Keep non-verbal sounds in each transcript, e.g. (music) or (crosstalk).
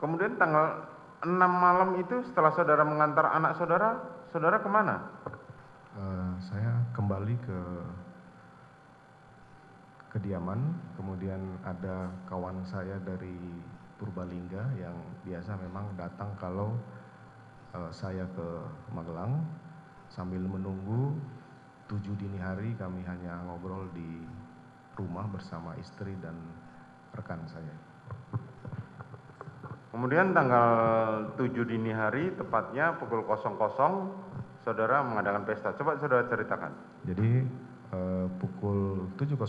kemudian tanggal enam malam itu setelah saudara mengantar anak saudara saudara ke mana? Eh, saya kembali ke kediaman, kemudian ada kawan saya dari Purbalingga yang biasa memang datang kalau eh, saya ke Magelang. Sambil menunggu tujuh dini hari kami hanya ngobrol di rumah bersama istri dan rekan saya. Kemudian tanggal 7 dini hari tepatnya pukul 00 saudara mengadakan pesta. Coba saudara ceritakan. Jadi eh, pukul 7.00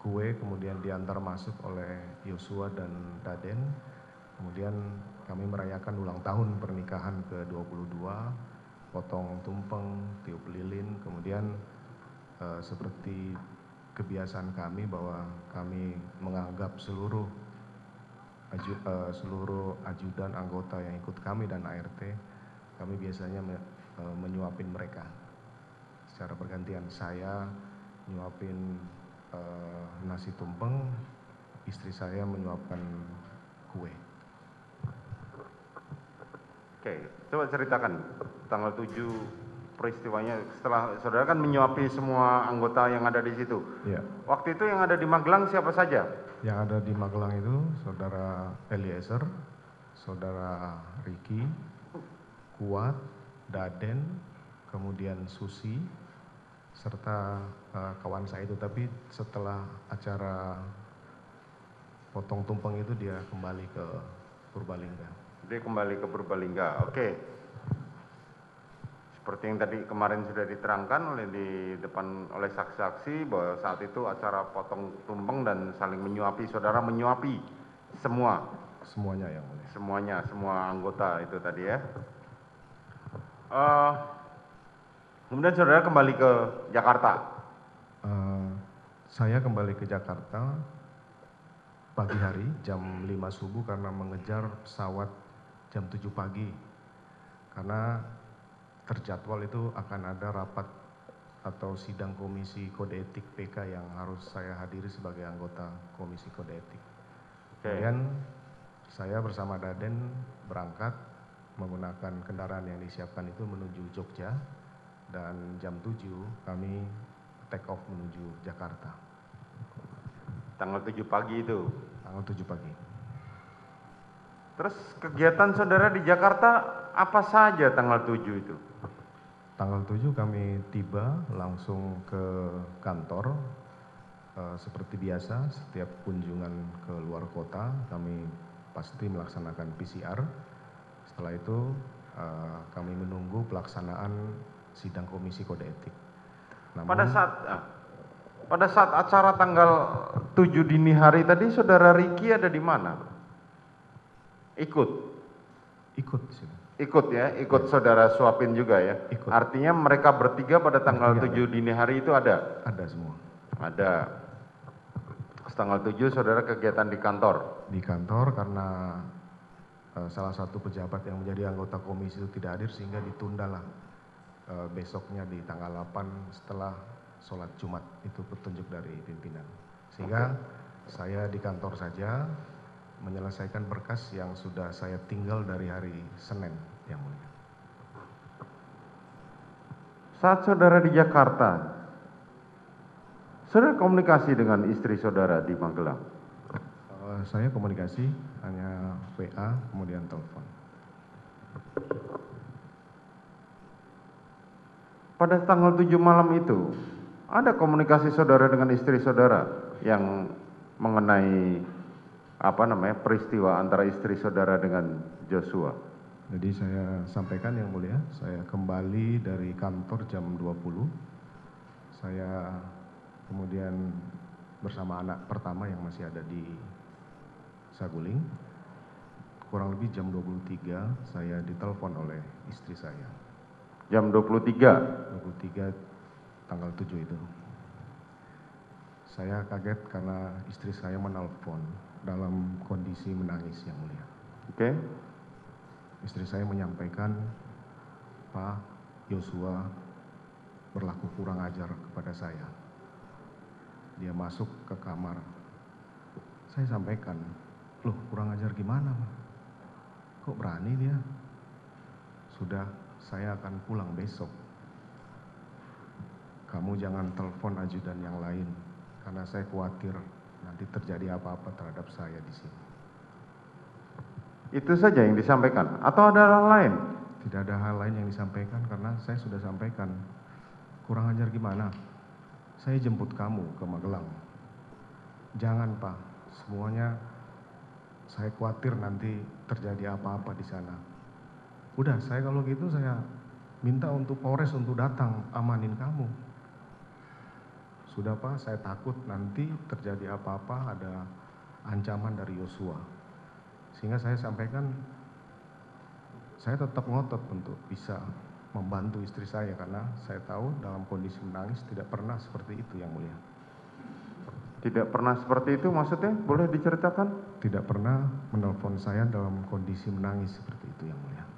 kue kemudian diantar masuk oleh Yosua dan Daden. Kemudian kami merayakan ulang tahun pernikahan ke-22, potong tumpeng, tiup lilin, kemudian eh, seperti kebiasaan kami bahwa kami menganggap seluruh seluruh ajudan anggota yang ikut kami dan ART kami biasanya me- eh, menyuapin mereka. Secara bergantian saya nyuapin eh, nasi tumpeng istri saya menyuapkan kue. Oke coba ceritakan tanggal 7 peristiwanya. Setelah saudara kan menyuapi semua anggota yang ada di situ. Ya waktu itu yang ada di Magelang siapa saja yang ada di Magelang itu saudara Eliezer saudara Ricky Kuat Daden kemudian Susi serta eh, kawan saya itu tapi setelah acara potong tumpeng itu dia kembali ke Purbalingga Dia kembali ke Purbalingga. Oke. Seperti yang tadi kemarin sudah diterangkan oleh di depan oleh saksi-saksi bahwa saat itu acara potong tumpeng dan saling menyuapi, saudara menyuapi semua, semuanya yang mulia semuanya, semua anggota itu tadi ya. Eh, kemudian saudara kembali ke Jakarta. Eh, saya kembali ke Jakarta pagi hari jam 5 subuh karena mengejar pesawat jam 7 pagi. Karena terjadwal itu akan ada rapat atau sidang komisi kode etik PK yang harus saya hadiri sebagai anggota komisi kode etik. Oke. Kemudian saya bersama Daden berangkat menggunakan kendaraan yang disiapkan itu menuju Jogja dan jam 7 kami take off menuju Jakarta Tanggal 7 pagi itu. tanggal 7 pagi. Terus kegiatan saudara di Jakarta apa saja tanggal 7 itu? Tanggal 7 kami tiba langsung ke kantor Eh, seperti biasa setiap kunjungan ke luar kota kami pasti melaksanakan PCR. Setelah itu eh, kami menunggu pelaksanaan sidang komisi kode etik. Namun, Pada saat ah, pada saat acara tanggal 7 dini hari tadi saudara Riki ada di mana? Ikut. ikut sih. Ikut ya, ikut saudara suapin juga ya. Ikut. Artinya mereka bertiga pada tanggal Bertiga 7 dini hari itu ada. ada semua Ada. Tanggal 7 saudara kegiatan di kantor. di kantor karena eh, salah satu pejabat yang menjadi anggota komisi itu tidak hadir sehingga ditundalah eh, besoknya di tanggal 8 setelah sholat Jumat itu petunjuk dari pimpinan sehingga saya di kantor saja menyelesaikan berkas yang sudah saya tinggal dari hari Senin yang mulia. Saat saudara di Jakarta, saudara komunikasi dengan istri saudara di Magelang. Eh, saya komunikasi hanya WA kemudian telepon. Pada tanggal 7 malam itu, ada komunikasi saudara dengan istri saudara yang mengenai apa namanya peristiwa antara istri saudara dengan Joshua. Jadi saya sampaikan yang mulia, saya kembali dari kantor jam 20. Saya kemudian bersama anak pertama yang masih ada di Saguling. Kurang lebih jam 23 saya ditelepon oleh istri saya. Jam 23. 23 tanggal 7 itu. Saya kaget karena istri saya menelpon dalam kondisi menangis yang mulia. Oke. Istri saya menyampaikan, Pak Yosua berlaku kurang ajar kepada saya. Dia masuk ke kamar. Saya sampaikan, loh kurang ajar gimana Pak? Kok berani dia? Sudah, saya akan pulang besok. Kamu jangan telepon ajudan yang lain, karena saya khawatir nanti terjadi apa-apa terhadap saya di sini. Itu saja yang disampaikan atau ada hal lain? Tidak ada hal lain yang disampaikan karena saya sudah sampaikan. Kurang ajar gimana? Saya jemput kamu ke Magelang. Jangan Pak, semuanya saya khawatir nanti terjadi apa-apa di sana. Udah, saya kalau gitu saya minta untuk Polres untuk datang amanin kamu. Sudah Pak, saya takut nanti terjadi apa-apa ada ancaman dari Yosua. Sehingga saya sampaikan saya tetap ngotot untuk bisa membantu istri saya karena saya tahu dalam kondisi menangis tidak pernah seperti itu yang mulia. Tidak pernah seperti itu maksudnya? Boleh diceritakan? Tidak pernah menelpon saya dalam kondisi menangis seperti itu yang mulia.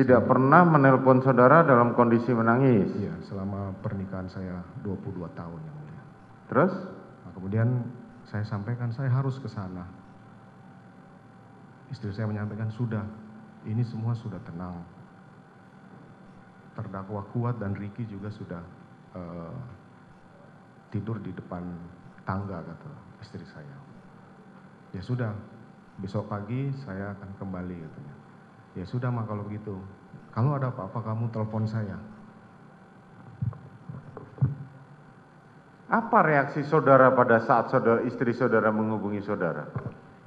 Tidak pernah menelpon saudara dalam kondisi menangis. Iya, selama pernikahan saya 22 tahun yang mulia. Terus? Nah, kemudian saya sampaikan saya harus ke sana. Istri saya menyampaikan sudah, ini semua sudah tenang. Terdakwa kuat dan Ricky juga sudah uh, tidur di depan tangga kata istri saya. Ya sudah, besok pagi saya akan kembali katanya. Ya sudah mah kalau begitu. Kalau ada apa-apa kamu telepon saya. Apa reaksi saudara pada saat saudara istri saudara menghubungi saudara?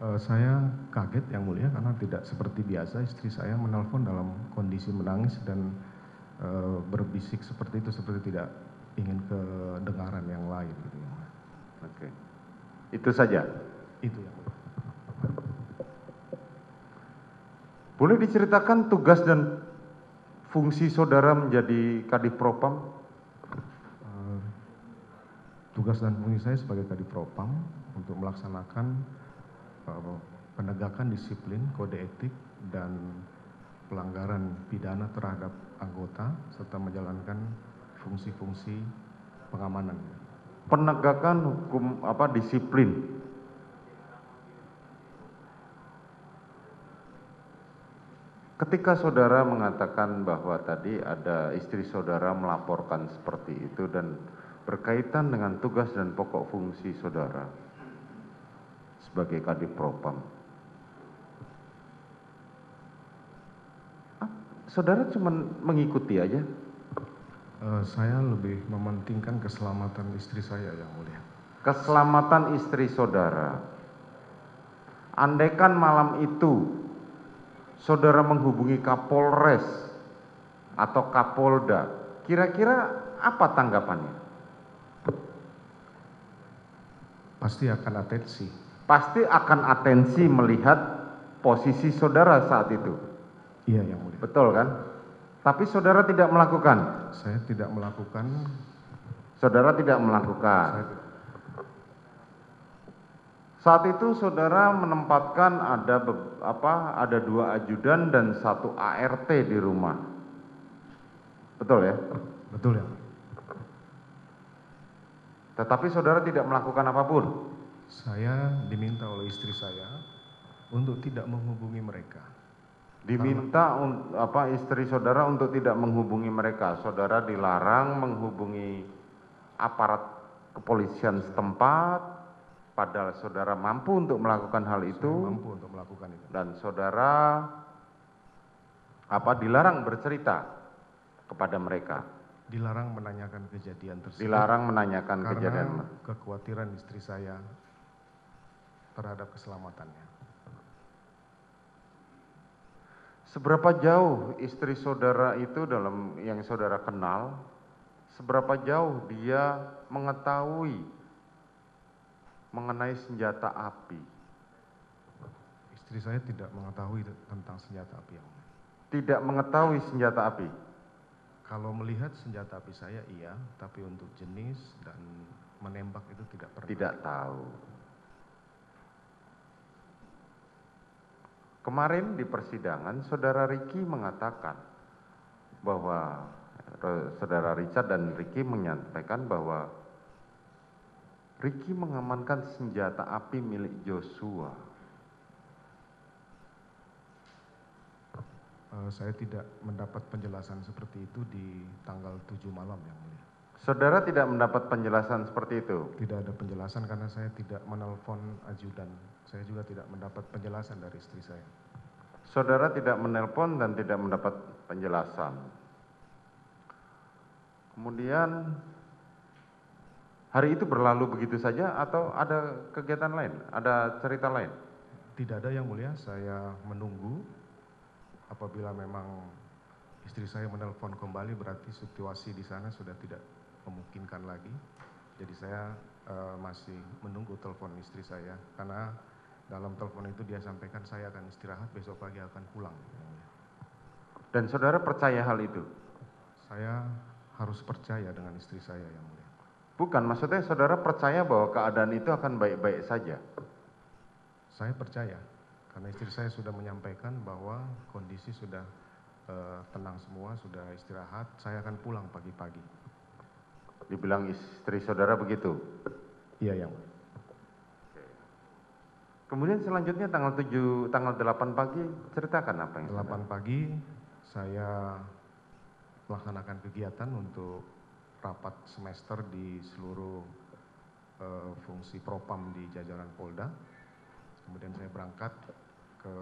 Uh, saya kaget yang mulia karena tidak seperti biasa istri saya menelpon dalam kondisi menangis dan uh, berbisik seperti itu seperti tidak ingin kedengaran yang lain gitu ya. Oke. Itu saja. Itu yang mulia. Boleh diceritakan tugas dan fungsi saudara menjadi Kadif Propam? Uh, tugas dan fungsi saya sebagai Kadif Propam untuk melaksanakan uh, penegakan disiplin, kode etik, dan pelanggaran pidana terhadap anggota serta menjalankan fungsi-fungsi pengamanan. Penegakan hukum apa disiplin Ketika saudara mengatakan bahwa tadi ada istri saudara melaporkan seperti itu dan berkaitan dengan tugas dan pokok fungsi saudara sebagai kadif propam. Saudara cuma mengikuti aja? Uh, saya lebih mementingkan keselamatan istri saya yang mulia. Keselamatan istri saudara. Andaikan malam itu saudara menghubungi Kapolres atau Kapolda, kira-kira apa tanggapannya? Pasti akan atensi. Pasti akan atensi melihat posisi saudara saat itu. Iya, yang mulia. Betul kan? Tapi saudara tidak melakukan. Saya tidak melakukan. Saudara tidak melakukan. Saya tidak saat itu saudara menempatkan ada apa ada dua ajudan dan satu ART di rumah. Betul ya? Betul ya. Tetapi saudara tidak melakukan apa pun. Saya diminta oleh istri saya untuk tidak menghubungi mereka. Diminta un, apa istri saudara untuk tidak menghubungi mereka. Saudara dilarang menghubungi aparat kepolisian setempat, padahal saudara mampu untuk melakukan hal itu. Saya mampu untuk melakukan itu. Dan saudara apa dilarang bercerita kepada mereka. Dilarang menanyakan kejadian tersebut. Dilarang menanyakan karena kejadian. kekhawatiran istri saya terhadap keselamatannya. Seberapa jauh istri saudara itu dalam yang saudara kenal seberapa jauh dia mengetahui mengenai senjata api. Istri saya tidak mengetahui tentang senjata api yang Tidak mengetahui senjata api. Kalau melihat senjata api saya iya, tapi untuk jenis dan menembak itu tidak pernah. Tidak tahu. Kemarin di persidangan saudara Riki mengatakan bahwa eh, saudara Richard dan Riki menyampaikan bahwa Ricky mengamankan senjata api milik Joshua. Eh, saya tidak mendapat penjelasan seperti itu di tanggal 7 malam yang mulia. Saudara tidak mendapat penjelasan seperti itu? Tidak ada penjelasan karena saya tidak menelpon ajudan. Saya juga tidak mendapat penjelasan dari istri saya. Saudara tidak menelpon dan tidak mendapat penjelasan. Kemudian hari itu berlalu begitu saja atau ada kegiatan lain, ada cerita lain? Tidak ada yang mulia, saya menunggu apabila memang istri saya menelpon kembali berarti situasi di sana sudah tidak memungkinkan lagi. Jadi saya uh, masih menunggu telepon istri saya karena dalam telepon itu dia sampaikan saya akan istirahat besok pagi akan pulang. Dan saudara percaya hal itu? Saya harus percaya dengan istri saya yang mulia. Bukan, maksudnya saudara percaya bahwa keadaan itu akan baik-baik saja? Saya percaya, karena istri saya sudah menyampaikan bahwa kondisi sudah uh, tenang semua, sudah istirahat, saya akan pulang pagi-pagi. Dibilang istri saudara begitu? Iya, yang. Kemudian selanjutnya tanggal 7, tanggal 8 pagi, ceritakan apa yang 8 pagi saya melaksanakan kegiatan untuk rapat semester di seluruh uh, fungsi propam di jajaran Polda. Kemudian saya berangkat ke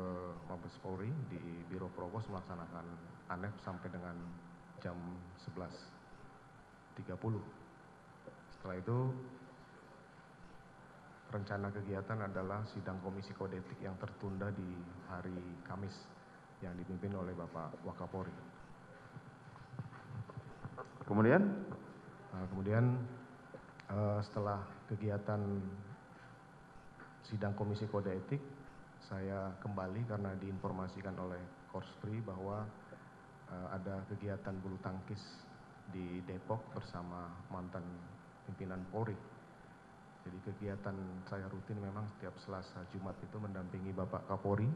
Mabes Polri di Biro Provos melaksanakan ANEF sampai dengan jam 11.30. Setelah itu rencana kegiatan adalah sidang komisi kode etik yang tertunda di hari Kamis yang dipimpin oleh Bapak Wakapori. Kemudian? Nah, kemudian uh, setelah kegiatan sidang komisi kode etik, saya kembali karena diinformasikan oleh Korspri bahwa uh, ada kegiatan bulu tangkis di Depok bersama mantan pimpinan Polri jadi kegiatan saya rutin memang setiap Selasa Jumat itu mendampingi Bapak Kapolri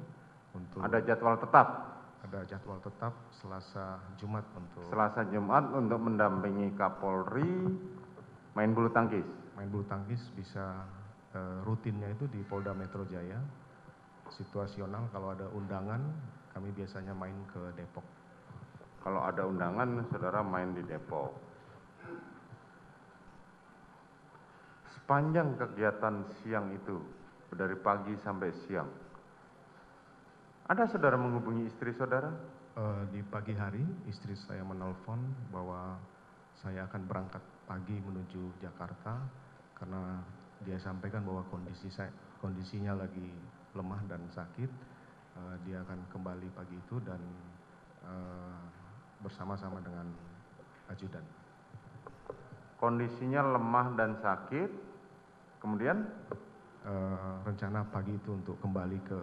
untuk Ada jadwal tetap? Ada jadwal tetap Selasa Jumat untuk Selasa Jumat untuk mendampingi Kapolri main bulu tangkis. Main bulu tangkis bisa uh, rutinnya itu di Polda Metro Jaya. Situasional kalau ada undangan kami biasanya main ke Depok. Kalau ada undangan saudara main di Depok. Sepanjang kegiatan siang itu, dari pagi sampai siang, ada saudara menghubungi istri saudara? Uh, di pagi hari, istri saya menelpon bahwa saya akan berangkat pagi menuju Jakarta karena dia sampaikan bahwa kondisi saya, kondisinya lagi lemah dan sakit. Uh, dia akan kembali pagi itu dan uh, bersama-sama dengan ajudan. Kondisinya lemah dan sakit, Kemudian uh, rencana pagi itu untuk kembali ke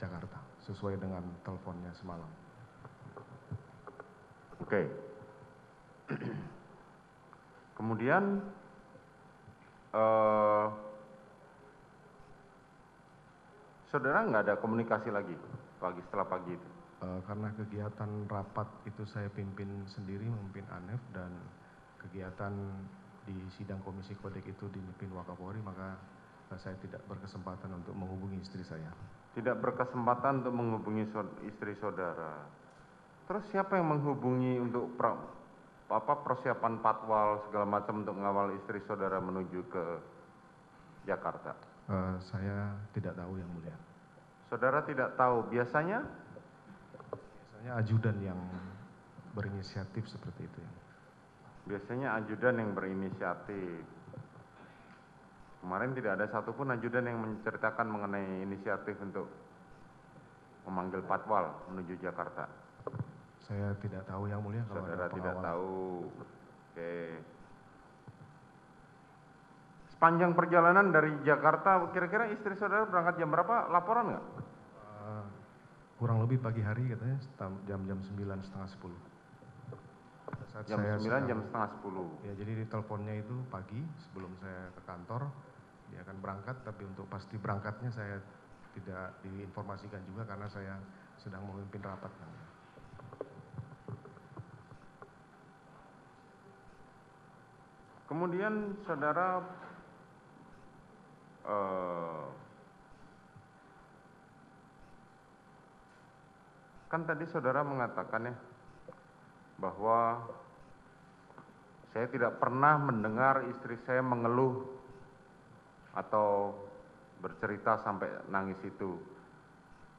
Jakarta sesuai dengan teleponnya semalam. Oke. (clears throat) Kemudian uh, saudara nggak ada komunikasi lagi pagi setelah pagi itu? Uh, karena kegiatan rapat itu saya pimpin sendiri, memimpin ANEF dan kegiatan di sidang komisi kodek itu dipimpin Wakapolri maka eh, saya tidak berkesempatan untuk menghubungi istri saya. Tidak berkesempatan untuk menghubungi istri saudara. Terus siapa yang menghubungi untuk pra, apa persiapan patwal segala macam untuk mengawal istri saudara menuju ke Jakarta? Uh, saya tidak tahu yang mulia. Saudara tidak tahu biasanya? Biasanya ajudan yang berinisiatif seperti itu. Ya. Biasanya ajudan yang berinisiatif. Kemarin tidak ada satupun ajudan yang menceritakan mengenai inisiatif untuk memanggil patwal menuju Jakarta. Saya tidak tahu yang mulia kalau Saudara ada tidak tahu. Oke. Sepanjang perjalanan dari Jakarta, kira-kira istri saudara berangkat jam berapa? Laporan nggak? Uh, kurang lebih pagi hari katanya, jam-jam sembilan setengah sepuluh saat jam saya 9 sedang, jam setengah 10 ya jadi di teleponnya itu pagi sebelum saya ke kantor dia akan berangkat tapi untuk pasti berangkatnya saya tidak diinformasikan juga karena saya sedang memimpin rapat kemudian saudara uh, kan tadi saudara mengatakan ya bahwa saya tidak pernah mendengar istri saya mengeluh atau bercerita sampai nangis itu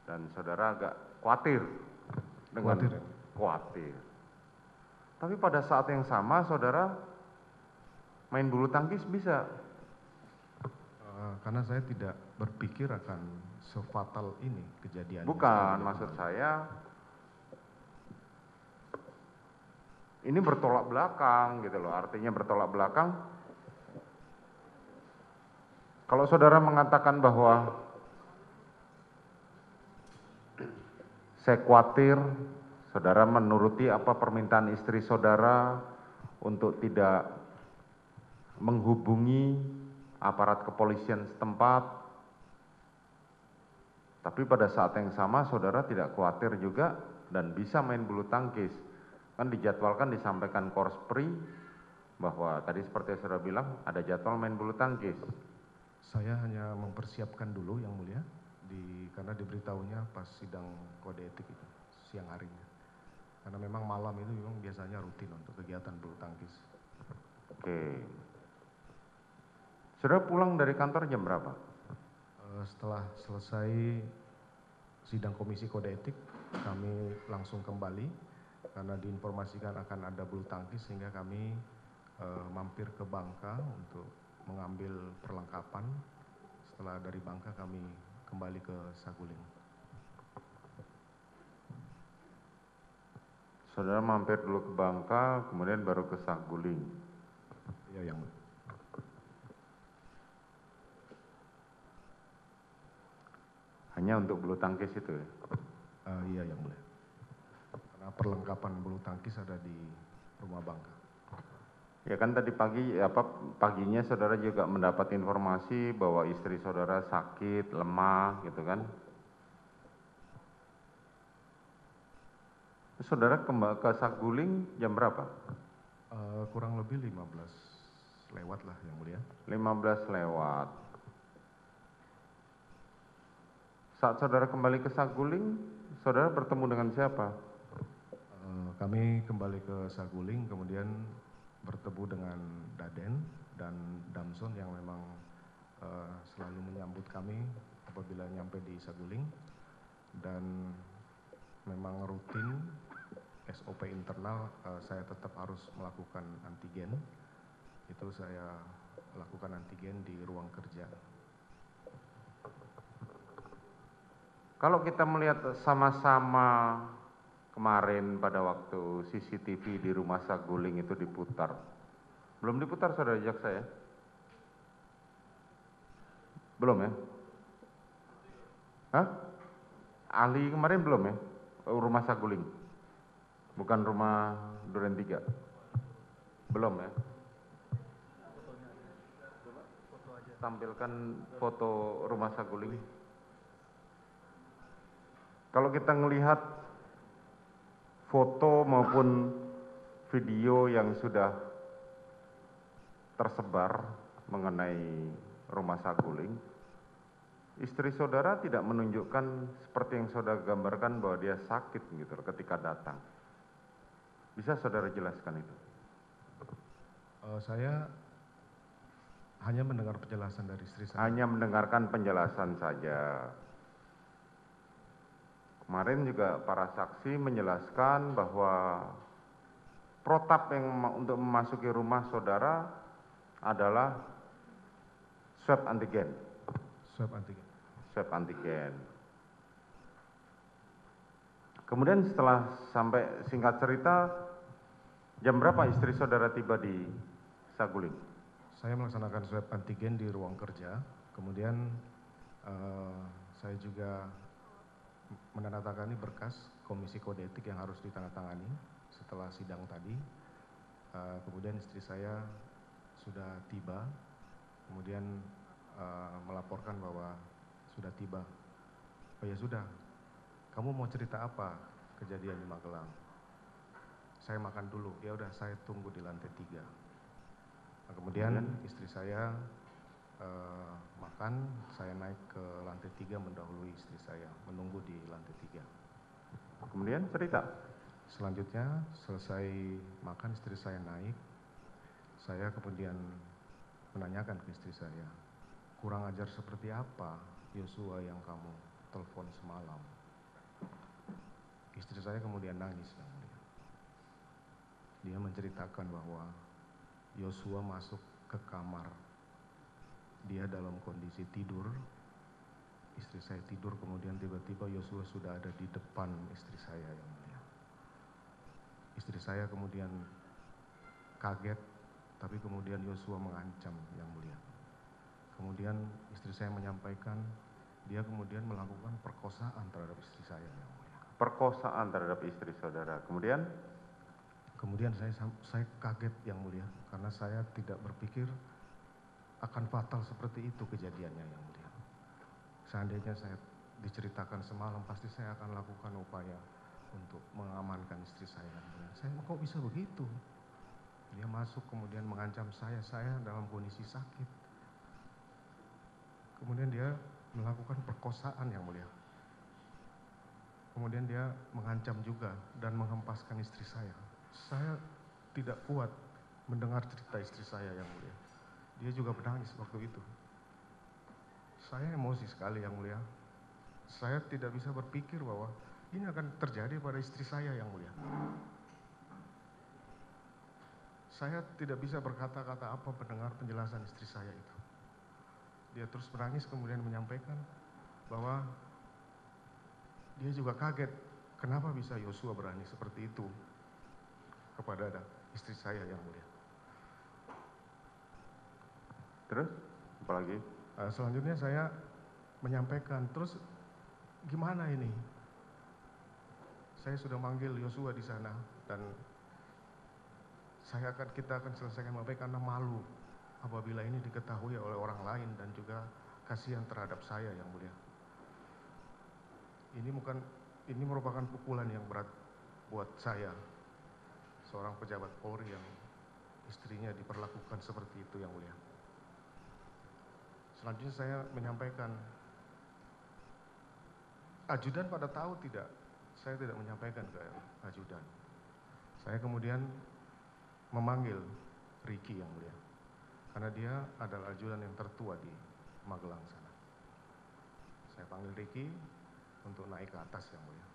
dan saudara agak khawatir dengan Khawatir, khawatir. Tapi pada saat yang sama saudara main bulu tangkis bisa. Eh, karena saya tidak berpikir akan sefatal ini kejadian. Bukan, maksud saya ini bertolak belakang gitu loh. Artinya bertolak belakang. Kalau saudara mengatakan bahwa saya khawatir saudara menuruti apa permintaan istri saudara untuk tidak menghubungi aparat kepolisian setempat tapi pada saat yang sama saudara tidak khawatir juga dan bisa main bulu tangkis. Kan dijadwalkan disampaikan Korspri bahwa tadi seperti yang saudara bilang ada jadwal main bulu tangkis. Saya hanya mempersiapkan dulu yang mulia di karena diberitahunya pas sidang kode etik itu siang harinya. Karena memang malam itu memang biasanya rutin untuk kegiatan bulu tangkis. Oke. Saudara pulang dari kantor jam berapa? Eh, setelah selesai sidang komisi kode etik, kami langsung kembali karena diinformasikan akan ada bulu tangkis sehingga kami eh, mampir ke Bangka untuk mengambil perlengkapan. Setelah dari Bangka kami kembali ke Saguling. Saudara mampir dulu ke Bangka, kemudian baru ke Saguling. Ya yang. Hanya untuk bulu tangkis itu ya? Eh, iya yang mulia. Karena perlengkapan bulu tangkis ada di rumah Bangka. Ya kan tadi pagi apa paginya saudara juga mendapat informasi bahwa istri saudara sakit, lemah gitu kan. Saudara kembali ke Saguling jam berapa? Eh, kurang lebih 15 lewat lah yang mulia. 15 lewat. Saat saudara kembali ke Saguling, saudara bertemu dengan siapa? Eh, kami kembali ke Saguling, kemudian bertemu dengan Daden dan Damson yang memang eh, selalu menyambut kami apabila nyampe di Saguling. Dan memang rutin SOP internal eh, saya tetap harus melakukan antigen. Itu saya lakukan antigen di ruang kerja. Kalau kita melihat sama-sama kemarin pada waktu CCTV di rumah Saguling itu diputar. Belum diputar saudara jaksa ya? Belum ya? Hah? Ahli kemarin belum ya? Oh, Rumah Saguling? Bukan rumah Duren 3? Belum ya? Tampilkan foto rumah Saguling. Kalau kita melihat foto maupun video yang sudah tersebar mengenai rumah Saguling, istri saudara tidak menunjukkan seperti yang saudara gambarkan bahwa dia sakit gitu ketika datang. Bisa saudara jelaskan itu? Eh, saya hanya mendengar penjelasan dari istri saya Hanya mendengarkan penjelasan saja. Kemarin juga para saksi menjelaskan bahwa protap yang untuk memasuki rumah saudara adalah swab antigen. swab antigen Swab antigen. Kemudian setelah sampai singkat cerita, jam berapa istri saudara tiba di Saguling? Saya melaksanakan swab antigen di ruang kerja, kemudian eh, saya juga menandatangani berkas komisi kode etik yang harus ditandatangani setelah sidang tadi. Eh, kemudian istri saya sudah tiba, kemudian eh, melaporkan bahwa sudah tiba. Oh ya sudah, kamu mau cerita apa kejadian di Magelang? Saya makan dulu, ya udah saya tunggu di lantai tiga. Nah, kemudian istri saya makan, saya naik ke lantai tiga mendahului istri saya, menunggu di lantai tiga. kemudian cerita. Selanjutnya selesai makan istri saya naik, saya kemudian menanyakan ke istri saya, kurang ajar seperti apa Yosua yang kamu telepon semalam? Istri saya kemudian nangis. Dia menceritakan bahwa Yosua masuk ke kamar. Dia dalam kondisi tidur. Istri saya tidur kemudian tiba-tiba Yosua sudah ada di depan istri saya yang mulia. Istri saya kemudian kaget tapi kemudian Yosua mengancam yang mulia. Kemudian istri saya menyampaikan dia kemudian melakukan perkosaan terhadap istri saya yang mulia. Perkosaan terhadap istri saudara. Kemudian Kemudian saya saya kaget yang mulia karena saya tidak berpikir akan fatal seperti itu kejadiannya yang mulia. Seandainya saya diceritakan semalam pasti saya akan lakukan upaya untuk mengamankan istri saya yang mulia. Saya kok bisa begitu? Dia masuk kemudian mengancam saya, saya dalam kondisi sakit. Kemudian dia melakukan perkosaan yang mulia. Kemudian dia mengancam juga dan menghempaskan istri saya. Saya tidak kuat mendengar cerita istri saya yang mulia. Dia juga menangis waktu itu. Saya emosi sekali yang mulia. Saya tidak bisa berpikir bahwa ini akan terjadi pada istri saya yang mulia. Saya tidak bisa berkata-kata apa mendengar penjelasan istri saya itu. Dia terus menangis kemudian menyampaikan bahwa dia juga kaget kenapa bisa Yosua berani seperti itu kepada istri saya yang mulia. Terus apa lagi? Uh, selanjutnya saya menyampaikan terus gimana ini? Saya sudah manggil Yosua di sana dan saya akan kita akan selesaikan sampai karena malu apabila ini diketahui oleh orang lain dan juga kasihan terhadap saya yang mulia. Ini bukan ini merupakan pukulan yang berat buat saya seorang pejabat Polri yang istrinya diperlakukan seperti itu yang mulia. Selanjutnya saya menyampaikan ajudan pada tahu tidak? Saya tidak menyampaikan ke ajudan. Saya kemudian memanggil Ricky yang mulia. Karena dia adalah ajudan yang tertua di Magelang sana. Saya panggil Ricky untuk naik ke atas yang mulia.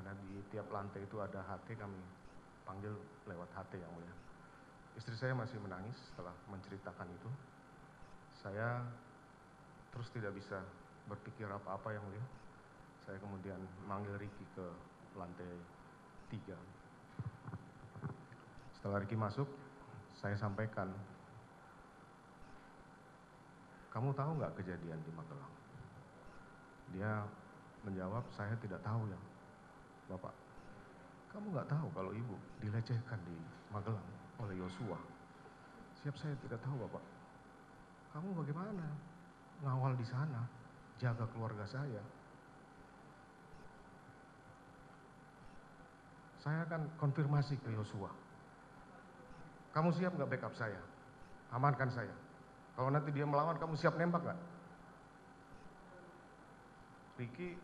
Karena di tiap lantai itu ada HT kami panggil lewat HT yang mulia. Istri saya masih menangis setelah menceritakan itu. Saya terus tidak bisa berpikir apa-apa yang mulia. Saya kemudian manggil Ricky ke lantai tiga. Setelah Ricky masuk, saya sampaikan, kamu tahu nggak kejadian di Magelang? Dia menjawab, saya tidak tahu ya, Bapak. Kamu nggak tahu kalau ibu dilecehkan di Magelang oleh Yosua. Siap saya tidak tahu Bapak. Kamu bagaimana? Ngawal di sana, jaga keluarga saya. Saya akan konfirmasi ke Yosua. Kamu siap nggak backup saya? Amankan saya. Kalau nanti dia melawan, kamu siap nembak nggak? Ricky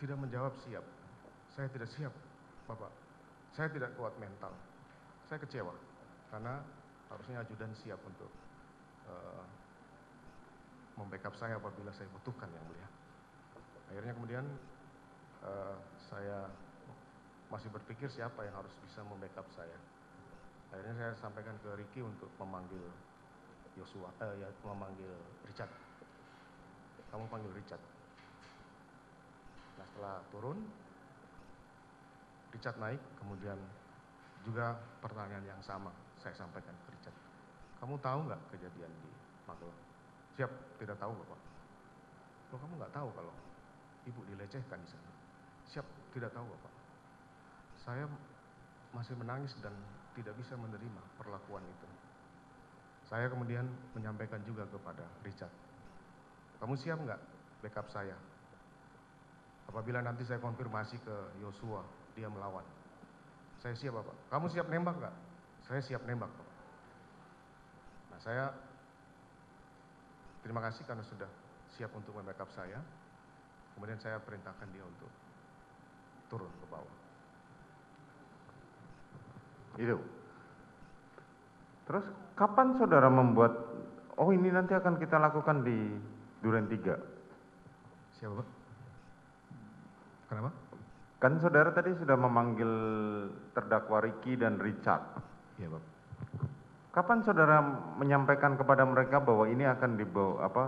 tidak menjawab siap. Saya tidak siap, Bapak. Saya tidak kuat mental. Saya kecewa karena harusnya ajudan siap untuk uh, membackup saya apabila saya butuhkan yang mulia. Akhirnya kemudian uh, saya masih berpikir siapa yang harus bisa membackup saya. Akhirnya saya sampaikan ke Ricky untuk memanggil Yosua, eh, ya, memanggil Richard. Kamu panggil Richard. Nah setelah turun, Richard naik, kemudian juga pertanyaan yang sama saya sampaikan ke. Kamu tahu nggak kejadian di Magelang? Siap, tidak tahu Bapak. Loh kamu nggak tahu kalau ibu dilecehkan di sana? Siap, tidak tahu Bapak. Saya masih menangis dan tidak bisa menerima perlakuan itu. Saya kemudian menyampaikan juga kepada Richard, kamu siap nggak backup saya? Apabila nanti saya konfirmasi ke Yosua, dia melawan. Saya siap Bapak. Kamu siap nembak nggak? Saya siap nembak Bapak. Nah saya terima kasih karena sudah siap untuk membackup saya. Kemudian saya perintahkan dia untuk turun ke bawah. Itu. Terus kapan saudara membuat, oh ini nanti akan kita lakukan di Duren 3? Siapa Pak? Kenapa? Kan saudara tadi sudah memanggil terdakwa Ricky dan Richard. Iya Pak. Kapan saudara menyampaikan kepada mereka bahwa ini akan dibawa apa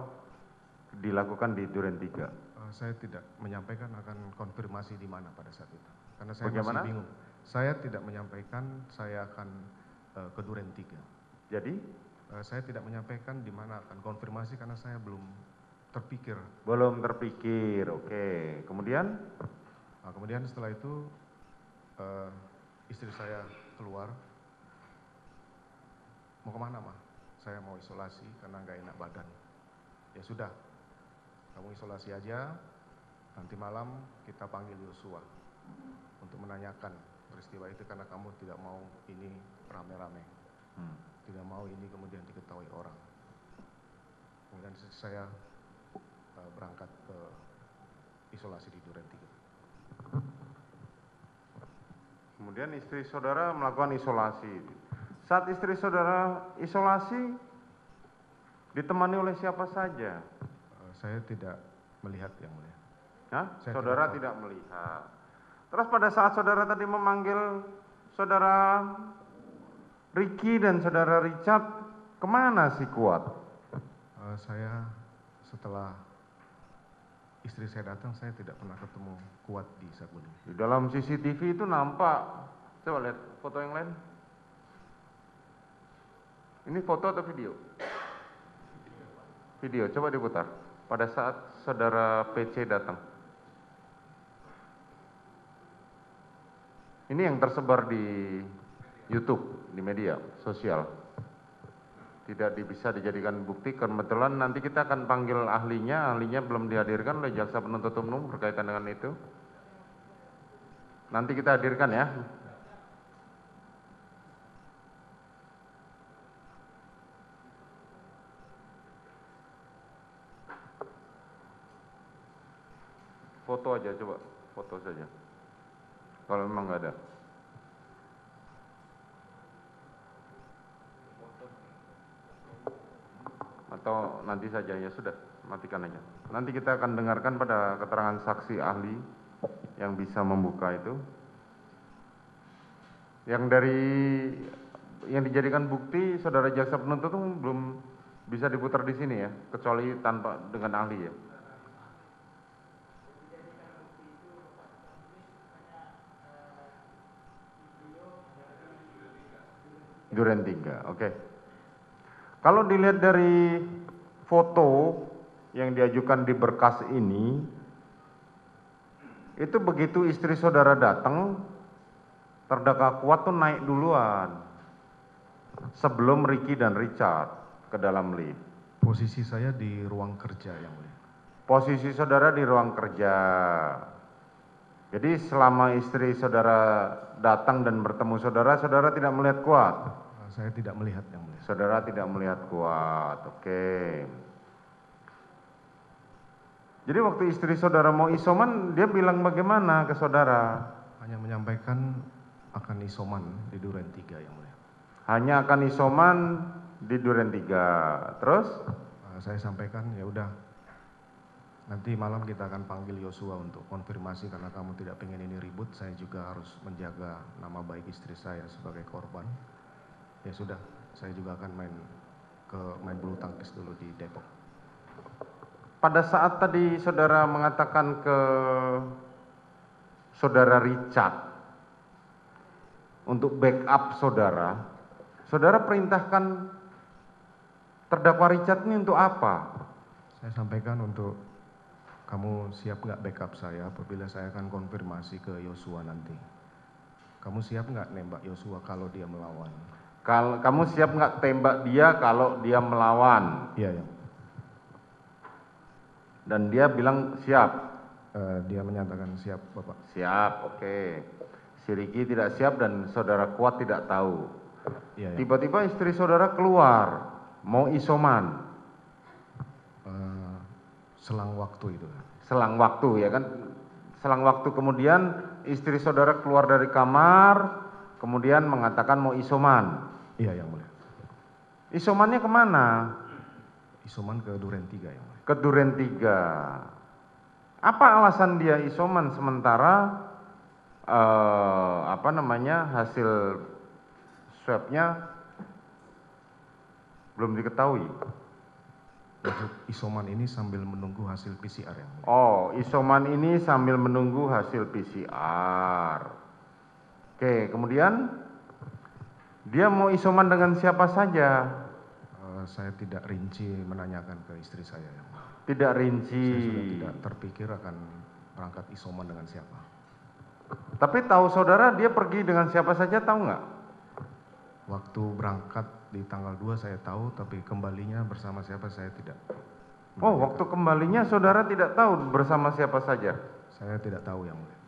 dilakukan di Duren 3? Eh, saya tidak menyampaikan akan konfirmasi di mana pada saat itu. Karena saya Bagaimana? masih bingung. Saya tidak menyampaikan saya akan eh, ke Duren 3. Jadi Eh, saya tidak menyampaikan di mana akan konfirmasi karena saya belum terpikir. belum terpikir, oke. Kemudian Nah, kemudian setelah itu istri saya keluar. Mau ke mana mah? Saya mau isolasi karena nggak enak badan. Ya sudah, kamu isolasi aja. Nanti malam kita panggil Yosua untuk menanyakan peristiwa itu karena kamu tidak mau ini rame-rame. hmm, tidak mau ini kemudian diketahui orang. Kemudian saya eh, berangkat ke isolasi di Duren 3. kemudian istri saudara melakukan isolasi. Saat istri saudara isolasi ditemani oleh siapa saja? Eh, saya tidak melihat yang mulia. Hah? Saya saudara tidak tidak melihat. Terus pada saat saudara tadi memanggil saudara Ricky dan saudara Richard, ke mana si kuat? Eh, saya setelah istri saya datang, saya tidak pernah ketemu kuat di Saguling. Di dalam CCTV itu nampak. Coba lihat foto yang lain. Ini foto atau video? Video, coba diputar. Pada saat saudara PC datang. Ini yang tersebar di YouTube, di media sosial. Tidak bisa dijadikan bukti. Kebetulan nanti kita akan panggil ahlinya. Ahlinya belum dihadirkan oleh jaksa penuntut umum berkaitan dengan itu. Nanti kita hadirkan ya. Foto aja coba, foto saja. Kalau memang nggak ada. Atau nanti saja ya sudah, matikan aja. Nanti kita akan dengarkan pada keterangan saksi ahli yang bisa membuka itu. Yang dari yang dijadikan bukti saudara jaksa penuntut umum belum bisa diputar di sini ya, kecuali tanpa dengan ahli ya. Duren 3, oke. Kalau dilihat dari foto yang diajukan di berkas ini, itu begitu istri saudara datang, terdakwa kuat tuh naik duluan. Sebelum Ricky dan Richard ke dalam lift. Posisi saya di ruang kerja yang mulia. Posisi saudara di ruang kerja. Jadi selama istri saudara datang dan bertemu saudara, saudara tidak melihat kuat. Saya tidak melihat yang mulia. Saudara tidak melihat kuat, oke. Jadi waktu istri saudara mau isoman, dia bilang bagaimana ke saudara? Hanya menyampaikan akan isoman di Duren 3 yang mulia. Hanya akan isoman di Duren 3. Terus? Eh, saya sampaikan ya udah nanti malam kita akan panggil Yosua untuk konfirmasi karena kamu tidak pengen ini ribut. Saya juga harus menjaga nama baik istri saya sebagai korban. Ya sudah saya juga akan main ke main bulu tangkis dulu di Depok. Pada saat tadi saudara mengatakan ke saudara Richard untuk backup saudara, saudara perintahkan terdakwa Richard ini untuk apa? saya sampaikan untuk kamu siap nggak backup saya apabila saya akan konfirmasi ke Yosua nanti kamu siap nggak nembak Yosua kalau dia melawan Kalau kamu siap nggak tembak dia kalau dia melawan? iya ya Dan dia bilang siap. Eh, dia menyatakan siap bapak Siap, oke. Si Riki tidak siap dan saudara kuat tidak tahu. iya ya Tiba-tiba istri saudara keluar, mau isoman. Selang waktu itu Selang waktu ya kan, selang waktu kemudian istri saudara keluar dari kamar, kemudian mengatakan mau isoman. Iya yang mulia. Isomannya ke mana? Isoman ke Duren 3 yang mulia. Ke Duren 3. Apa alasan dia isoman sementara eh, apa namanya hasil swabnya belum diketahui? Isoman ini sambil menunggu hasil PCR yang mulia. Oh, isoman ini sambil menunggu hasil PCR. Oke, kemudian dia mau isoman dengan siapa saja? Eh, saya tidak rinci menanyakan ke istri saya. Tidak rinci. Saya sudah tidak terpikir akan berangkat isoman dengan siapa. Tapi tahu saudara dia pergi dengan siapa saja tahu nggak? Waktu berangkat di tanggal 2 saya tahu, tapi kembalinya bersama siapa saya tidak. Oh, waktu kembalinya saudara tidak tahu bersama siapa saja. Saya tidak tahu yang mulia.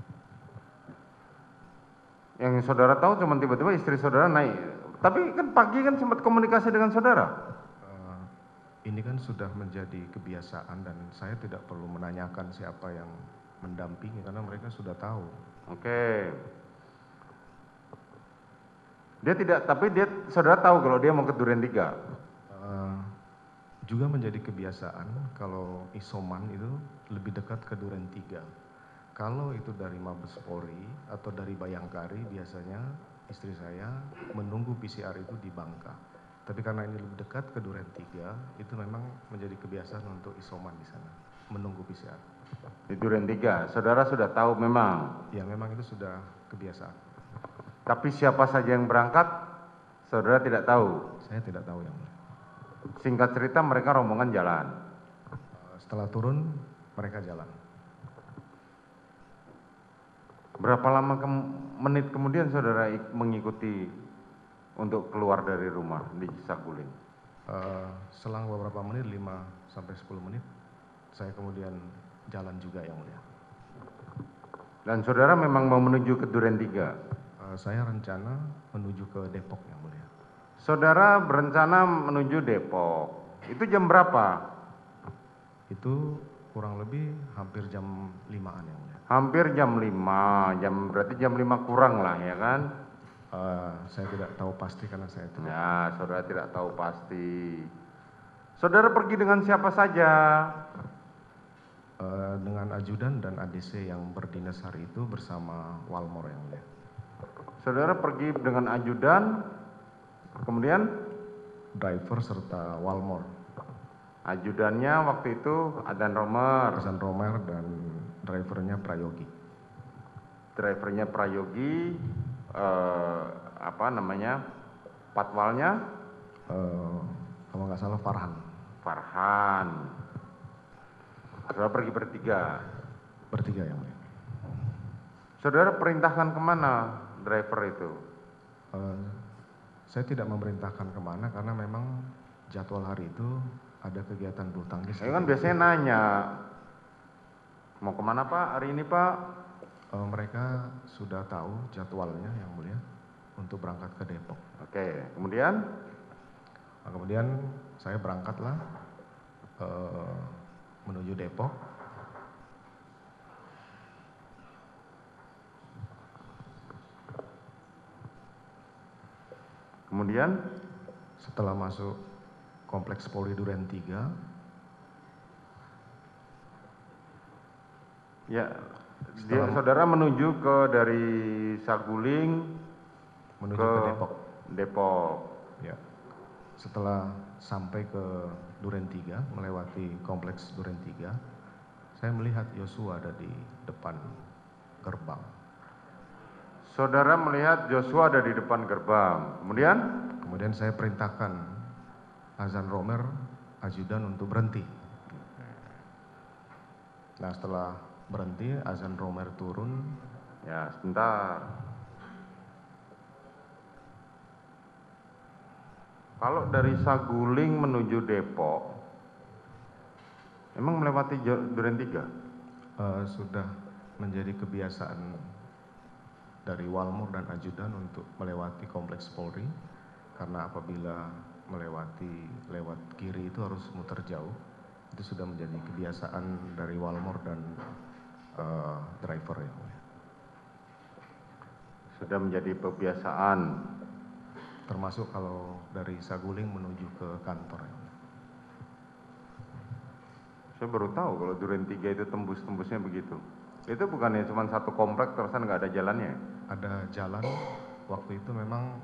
Yang saudara tahu cuma tiba-tiba istri saudara naik. Tapi kan pagi kan sempat komunikasi dengan saudara. Eh, ini kan sudah menjadi kebiasaan dan saya tidak perlu menanyakan siapa yang mendampingi karena mereka sudah tahu. Oke. Dia tidak, tapi dia saudara tahu kalau dia mau ke Duren 3. Eh, juga menjadi kebiasaan kalau isoman itu lebih dekat ke Duren 3. Kalau itu dari Mabes Polri atau dari Bayangkari biasanya istri saya menunggu PCR itu di Bangka. Tapi karena ini lebih dekat ke Duren 3, itu memang menjadi kebiasaan untuk isoman di sana, menunggu PCR. Di Duren 3. Saudara sudah tahu memang. Ya memang itu sudah kebiasaan. Tapi siapa saja yang berangkat, saudara tidak tahu. Saya tidak tahu yang mulia. Singkat cerita mereka rombongan jalan. Eh, Setelah turun mereka jalan. Berapa lama kem- menit kemudian saudara ik- mengikuti untuk keluar dari rumah di Saguling? Eh, selang beberapa menit, 5 sampai 10 menit, saya kemudian jalan juga yang mulia. Dan saudara memang mau menuju ke Duren 3. Eh, saya rencana menuju ke Depok yang mulia. Saudara berencana menuju Depok. Itu jam berapa? Itu kurang lebih hampir jam 5-an yang mulia. Hampir jam 5. Jam berarti jam 5 kurang lah ya kan? Eh, saya tidak tahu pasti karena saya tidak. Ya, saudara tidak tahu pasti. Saudara pergi dengan siapa saja? Eh, dengan ajudan dan ADC yang berdinas hari itu bersama Walmor yang mulia. Saudara pergi dengan ajudan, kemudian Driver serta Walmor, ajudannya waktu itu Adan Romer, Hasan Romer dan drivernya Prayogi. drivernya Prayogi, eh, apa namanya, patwalnya Eh, kalau nggak salah Farhan, Farhan. Saudara pergi bertiga. bertiga yang mulia. Saudara perintahkan ke mana driver itu? Eh, saya tidak memerintahkan ke mana karena memang jadwal hari itu ada kegiatan bulu tangkis. Saya kan biasanya nanya, mau ke mana pak hari ini pak? Eh, mereka sudah tahu jadwalnya yang mulia untuk berangkat ke Depok. Oke, kemudian Nah, kemudian saya berangkatlah eh, menuju Depok. Kemudian Setelah masuk kompleks Polri Duren 3, ya dia saudara menuju ke dari Saguling menuju ke, ke Depok. Depok. Ya. Setelah sampai ke Duren 3, melewati kompleks Duren 3, saya melihat Yosua ada di depan gerbang. Saudara melihat Joshua ada di depan gerbang. Kemudian Kemudian saya perintahkan Azan Romer, ajudan untuk berhenti. Nah setelah berhenti, Azan Romer turun, ya sebentar. Kalau dari Saguling menuju Depok, emang melewati Duren 3? eh, sudah menjadi kebiasaan dari Walmor dan ajudan untuk melewati kompleks Polri karena apabila melewati lewat kiri itu harus muter jauh itu sudah menjadi kebiasaan dari Walmor dan eh, driver mulia. Sudah menjadi kebiasaan. Termasuk kalau dari Saguling menuju ke kantor mulia. Saya baru tahu kalau Duren 3 itu tembus-tembusnya begitu. Itu bukannya cuma satu komplek terusan nggak ada jalannya? Ada jalan, waktu itu memang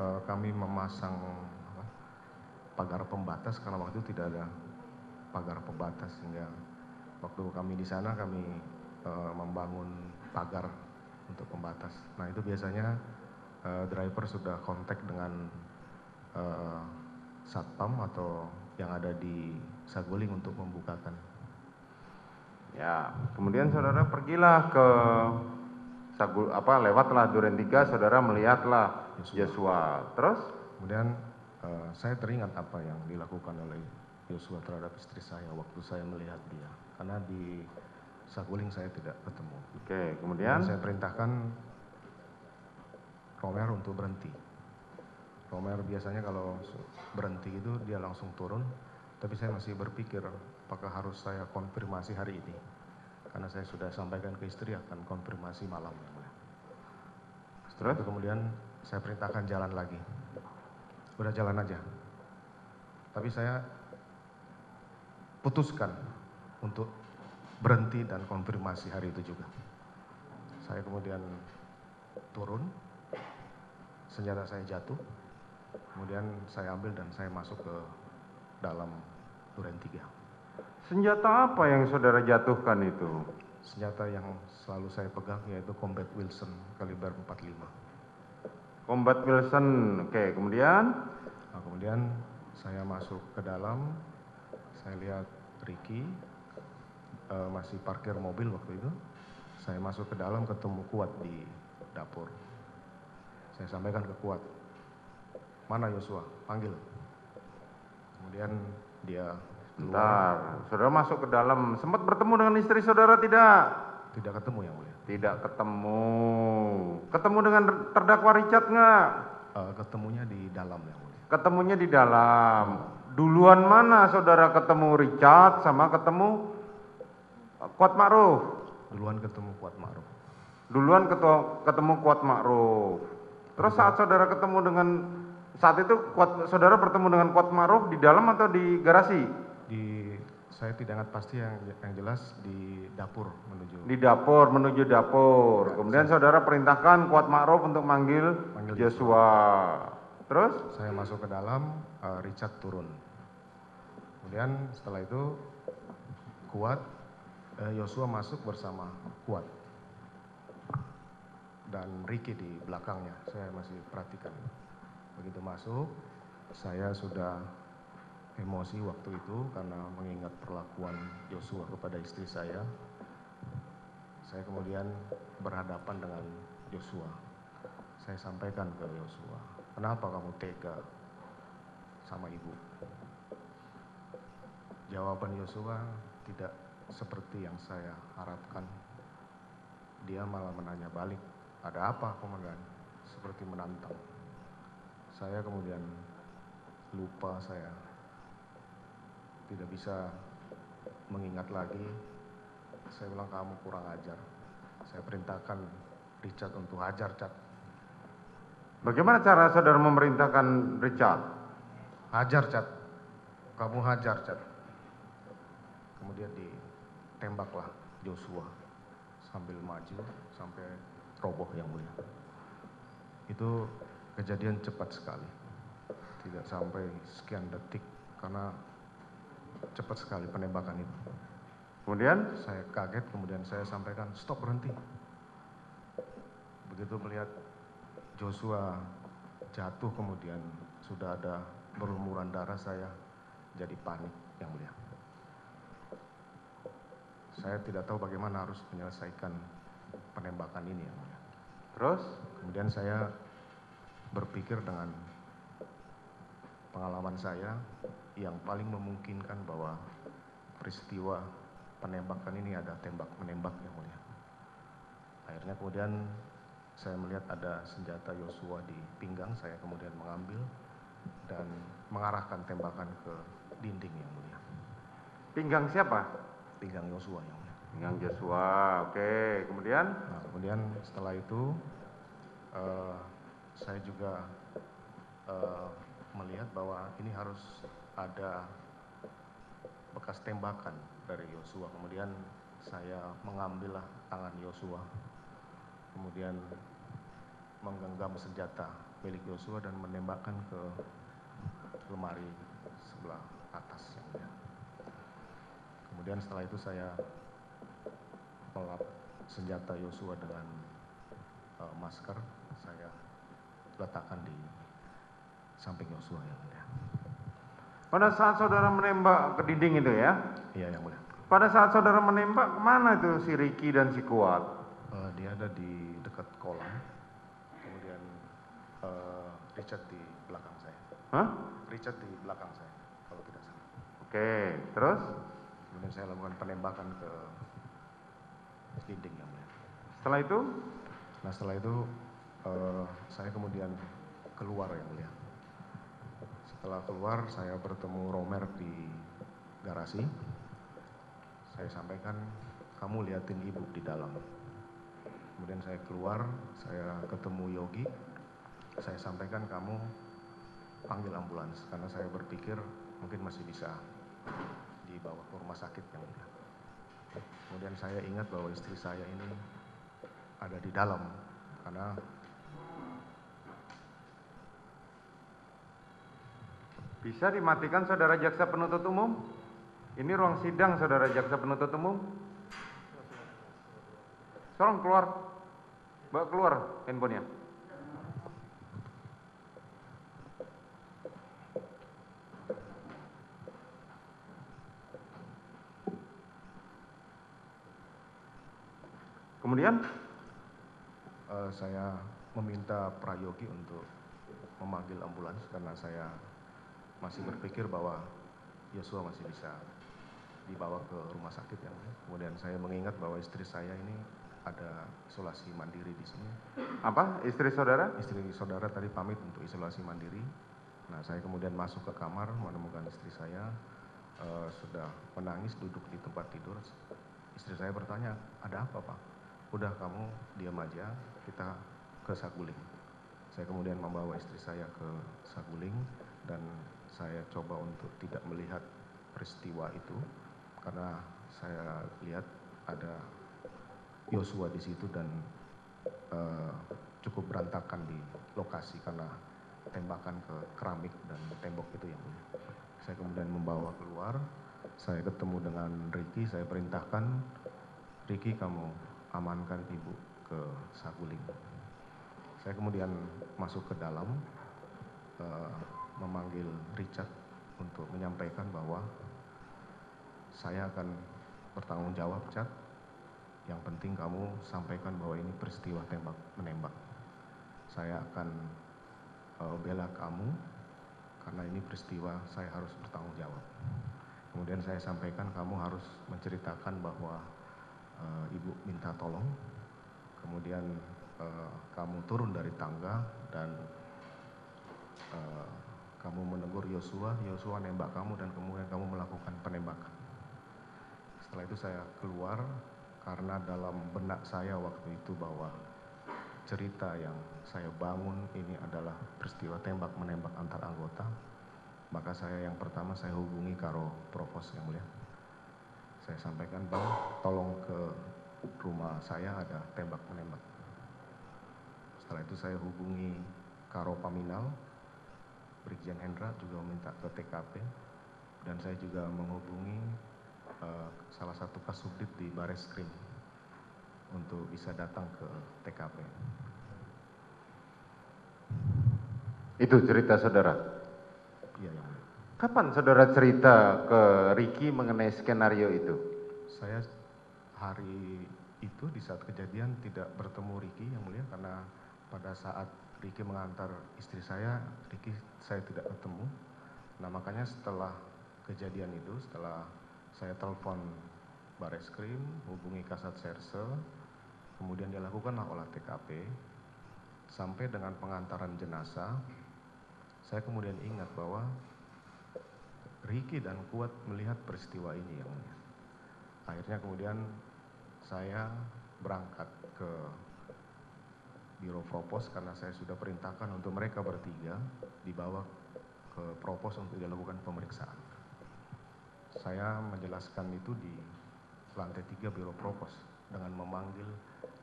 eh, kami memasang apa, pagar pembatas karena waktu itu tidak ada pagar pembatas sehingga waktu kami di sana kami eh, membangun pagar untuk pembatas. Nah itu biasanya eh, driver sudah kontak dengan eh, satpam atau yang ada di Saguling untuk membukakan. Ya, kemudian saudara pergilah ke Sagul apa lewatlah Duren 3, saudara melihatlah Yosua. Terus Kemudian eh, saya teringat apa yang dilakukan oleh Yosua terhadap istri saya waktu saya melihat dia. Karena di Saguling saya tidak ketemu. oke, Dan kemudian saya perintahkan Romer untuk berhenti. Romer biasanya kalau berhenti itu dia langsung turun, tapi saya masih berpikir apakah harus saya konfirmasi hari ini. Karena saya sudah sampaikan ke istri akan konfirmasi malam. yang mulia. Setelah itu kemudian saya perintahkan jalan lagi. Udah jalan aja. Tapi saya putuskan untuk berhenti dan konfirmasi hari itu juga. Saya kemudian turun, senjata saya jatuh, kemudian saya ambil dan saya masuk ke dalam duren 3. Senjata apa yang saudara jatuhkan itu? Senjata yang selalu saya pegang yaitu Combat Wilson kaliber 45. Combat Wilson. Oke, kemudian Nah, kemudian saya masuk ke dalam, saya lihat Ricky eh, masih parkir mobil waktu itu. Saya masuk ke dalam ketemu Kuat di dapur. Saya sampaikan ke Kuat, mana Yosua? Panggil. Kemudian dia Bentar, saudara masuk ke dalam. Sempat bertemu dengan istri saudara tidak? tidak ketemu yang mulia. Tidak ketemu. Ketemu dengan terdakwa Richard nggak? Eh, ketemunya di dalam yang mulia. Ketemunya di dalam. Duluan mana saudara ketemu Richard sama ketemu Kuat Ma'ruf? Duluan ketemu Kuat Ma'ruf. Duluan ketua, ketemu Kuat Ma'ruf. Terus saat saudara ketemu dengan saat itu kuat saudara bertemu dengan Kuat Ma'ruf di dalam atau di garasi? Di saya tidak ingat pasti yang yang jelas di dapur menuju Di dapur menuju dapur. Kemudian saudara perintahkan Kuat Ma'ruf untuk manggil Manggil Joshua. Terus Saya masuk ke dalam, eh, Richard turun. Kemudian setelah itu Kuat, eh, Yosua masuk bersama Kuat. Dan Ricky di belakangnya, saya masih perhatikan. Begitu masuk, saya sudah emosi waktu itu karena mengingat perlakuan Yosua kepada istri saya. Saya kemudian berhadapan dengan Yosua. Saya sampaikan ke Yosua, kenapa kamu tega sama ibu? Jawaban Yosua tidak seperti yang saya harapkan. Dia malah menanya balik, ada apa komandan? Seperti menantang. Saya kemudian lupa saya tidak bisa mengingat lagi. Saya bilang kamu kurang ajar. Saya perintahkan Richard untuk hajar Cat. bagaimana cara saudara memerintahkan Richard? Hajar Cat. Kamu hajar Cat. Kemudian ditembaklah Joshua sambil maju sampai roboh yang mulia. Itu kejadian cepat sekali. Tidak sampai sekian detik karena cepat sekali penembakan itu. Kemudian Saya kaget kemudian saya sampaikan stop berhenti. Begitu melihat Joshua jatuh kemudian sudah ada berlumuran darah saya jadi panik yang mulia. Saya tidak tahu bagaimana harus menyelesaikan penembakan ini yang mulia. terus Kemudian saya berpikir dengan pengalaman saya yang paling memungkinkan bahwa peristiwa penembakan ini ada tembak menembak yang mulia. Akhirnya kemudian saya melihat ada senjata Yosua di pinggang, saya kemudian mengambil dan mengarahkan tembakan ke dinding yang mulia. pinggang siapa? Pinggang Yosua yang mulia. Yang Joshua, oke. Kemudian? Nah, kemudian setelah itu eh, saya juga eh, melihat bahwa ini harus ada bekas tembakan dari Yosua. Kemudian saya mengambillah tangan Yosua, kemudian menggenggam senjata milik Yosua dan menembakkan ke lemari sebelah atas. Kemudian setelah itu saya melap senjata Yosua dengan uh, masker saya letakkan di samping Yosua yang mulia. Pada saat saudara menembak ke dinding itu ya? Iya yang mulia. Pada saat saudara menembak, ke mana itu si Ricky dan si Kuat? Uh, dia ada di dekat kolam. Kemudian uh, Richard di belakang saya. Hah? Richard di belakang saya, kalau tidak salah. Oke, terus? Kemudian saya lakukan penembakan ke dinding yang mulia. Setelah itu? Nah setelah itu uh, saya kemudian keluar yang mulia. Setelah keluar saya bertemu Romer di garasi. Saya sampaikan kamu liatin ibu di dalam. Kemudian saya keluar, saya ketemu Yogi. Saya sampaikan kamu panggil ambulans karena saya berpikir mungkin masih bisa dibawa ke rumah sakit yang mulia. Kemudian saya ingat bahwa istri saya ini ada di dalam karena Bisa dimatikan saudara jaksa penuntut umum? Ini ruang sidang saudara jaksa penuntut umum. Tolong keluar. Bawa keluar handphonenya. Kemudian? uh, saya meminta Prayogi untuk memanggil ambulans karena saya masih berpikir bahwa Yosua masih bisa dibawa ke rumah sakit yang kemudian saya mengingat bahwa istri saya ini ada isolasi mandiri di sini. Apa? Istri saudara? istri saudara tadi pamit untuk isolasi mandiri. Nah saya kemudian masuk ke kamar menemukan istri saya eh, sudah menangis duduk di tempat tidur. Istri saya bertanya ada apa pak? Udah kamu diam aja kita ke Saguling. Saya kemudian membawa istri saya ke Saguling dan saya coba untuk tidak melihat peristiwa itu karena saya lihat ada Yosua di situ dan eh, cukup berantakan di lokasi karena tembakan ke keramik dan tembok itu yang mulia. Saya kemudian membawa keluar, saya ketemu dengan Ricky, saya perintahkan Ricky kamu amankan ibu ke Saguling. Saya kemudian masuk ke dalam eh, memanggil Richard untuk menyampaikan bahwa saya akan bertanggung jawab, Chad. Yang penting kamu sampaikan bahwa ini peristiwa tembak menembak. Saya akan uh, bela kamu karena ini peristiwa saya harus bertanggung jawab. Kemudian saya sampaikan kamu harus menceritakan bahwa uh, ibu minta tolong. Kemudian uh, kamu turun dari tangga dan uh, kamu menegur Yosua, Yosua nembak kamu dan kemudian kamu melakukan penembakan. Setelah itu saya keluar karena dalam benak saya waktu itu bahwa cerita yang saya bangun ini adalah peristiwa tembak menembak antar anggota. Maka saya yang pertama saya hubungi Karo Provos yang mulia. Saya sampaikan bang, tolong ke rumah saya ada tembak menembak. Setelah itu saya hubungi Karo Paminal, Brigjen Hendra juga meminta ke TKP dan saya juga menghubungi uh, salah satu kasubdit di Bares Krim untuk bisa datang ke TKP. Itu cerita saudara. Iya mulia. Kapan saudara cerita ke Ricky mengenai skenario itu? Saya hari itu di saat kejadian tidak bertemu Ricky yang mulia karena pada saat Ricky mengantar istri saya, Ricky saya tidak ketemu. Nah makanya setelah kejadian itu, setelah saya telepon Bareskrim, hubungi Kasat Serse, kemudian dilakukanlah olah TKP, sampai dengan pengantaran jenazah, saya kemudian ingat bahwa Ricky dan Kuat melihat peristiwa ini yang. Akhirnya kemudian saya berangkat ke biro propos karena saya sudah perintahkan untuk mereka bertiga dibawa ke propos untuk dilakukan pemeriksaan. Saya menjelaskan itu di lantai tiga biro propos dengan memanggil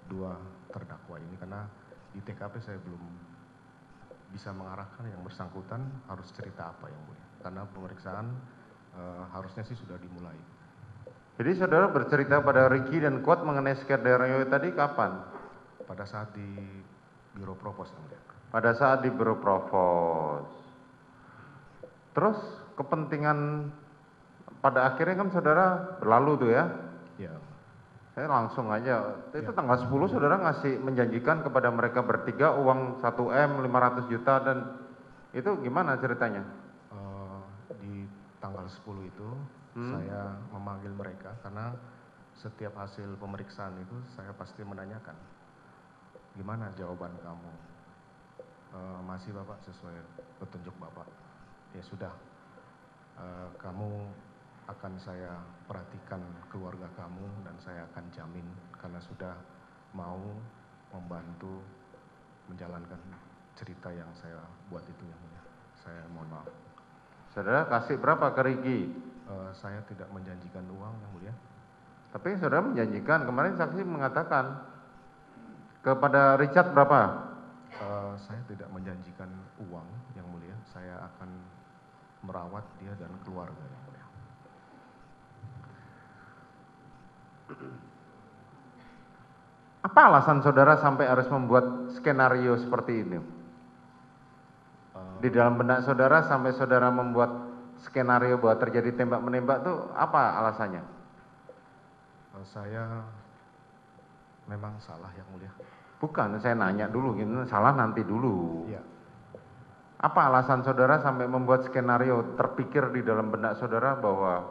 dua terdakwa ini karena di TKP saya belum bisa mengarahkan yang bersangkutan harus cerita apa yang mulia karena pemeriksaan eh, harusnya sih sudah dimulai. Jadi saudara bercerita pada Ricky dan Kuat mengenai skenario tadi kapan? Pada saat di biro propos yang mulia. Pada saat di biro propos. Terus kepentingan pada akhirnya kan saudara berlalu tuh ya. Ya, Saya langsung aja, itu Ya. tanggal 10 saudara ngasih menjanjikan kepada mereka bertiga uang 1M 500 juta dan itu gimana ceritanya? eh, di tanggal 10 itu Hmm. saya memanggil mereka karena setiap hasil pemeriksaan itu saya pasti menanyakan gimana jawaban kamu? "Eh, masih bapak sesuai petunjuk bapak? Ya sudah. Eh, kamu akan saya perhatikan keluarga kamu dan saya akan jamin karena sudah mau membantu menjalankan cerita yang saya buat itu yang mulia. Saya mohon maaf. Saudara kasih berapa ke Ricky? Eh, saya tidak menjanjikan uang yang mulia. Tapi saudara menjanjikan, kemarin saksi mengatakan kepada Richard berapa? Eh, saya tidak menjanjikan uang yang mulia saya akan merawat dia dan keluarga yang mulia Apa alasan saudara sampai harus membuat skenario seperti ini? Di dalam benak saudara sampai saudara membuat skenario bahwa terjadi tembak menembak tuh apa alasannya? eh, saya memang salah yang mulia Bukan, saya nanya dulu, gitu, salah nanti dulu. iya Apa alasan saudara sampai membuat skenario terpikir di dalam benak saudara bahwa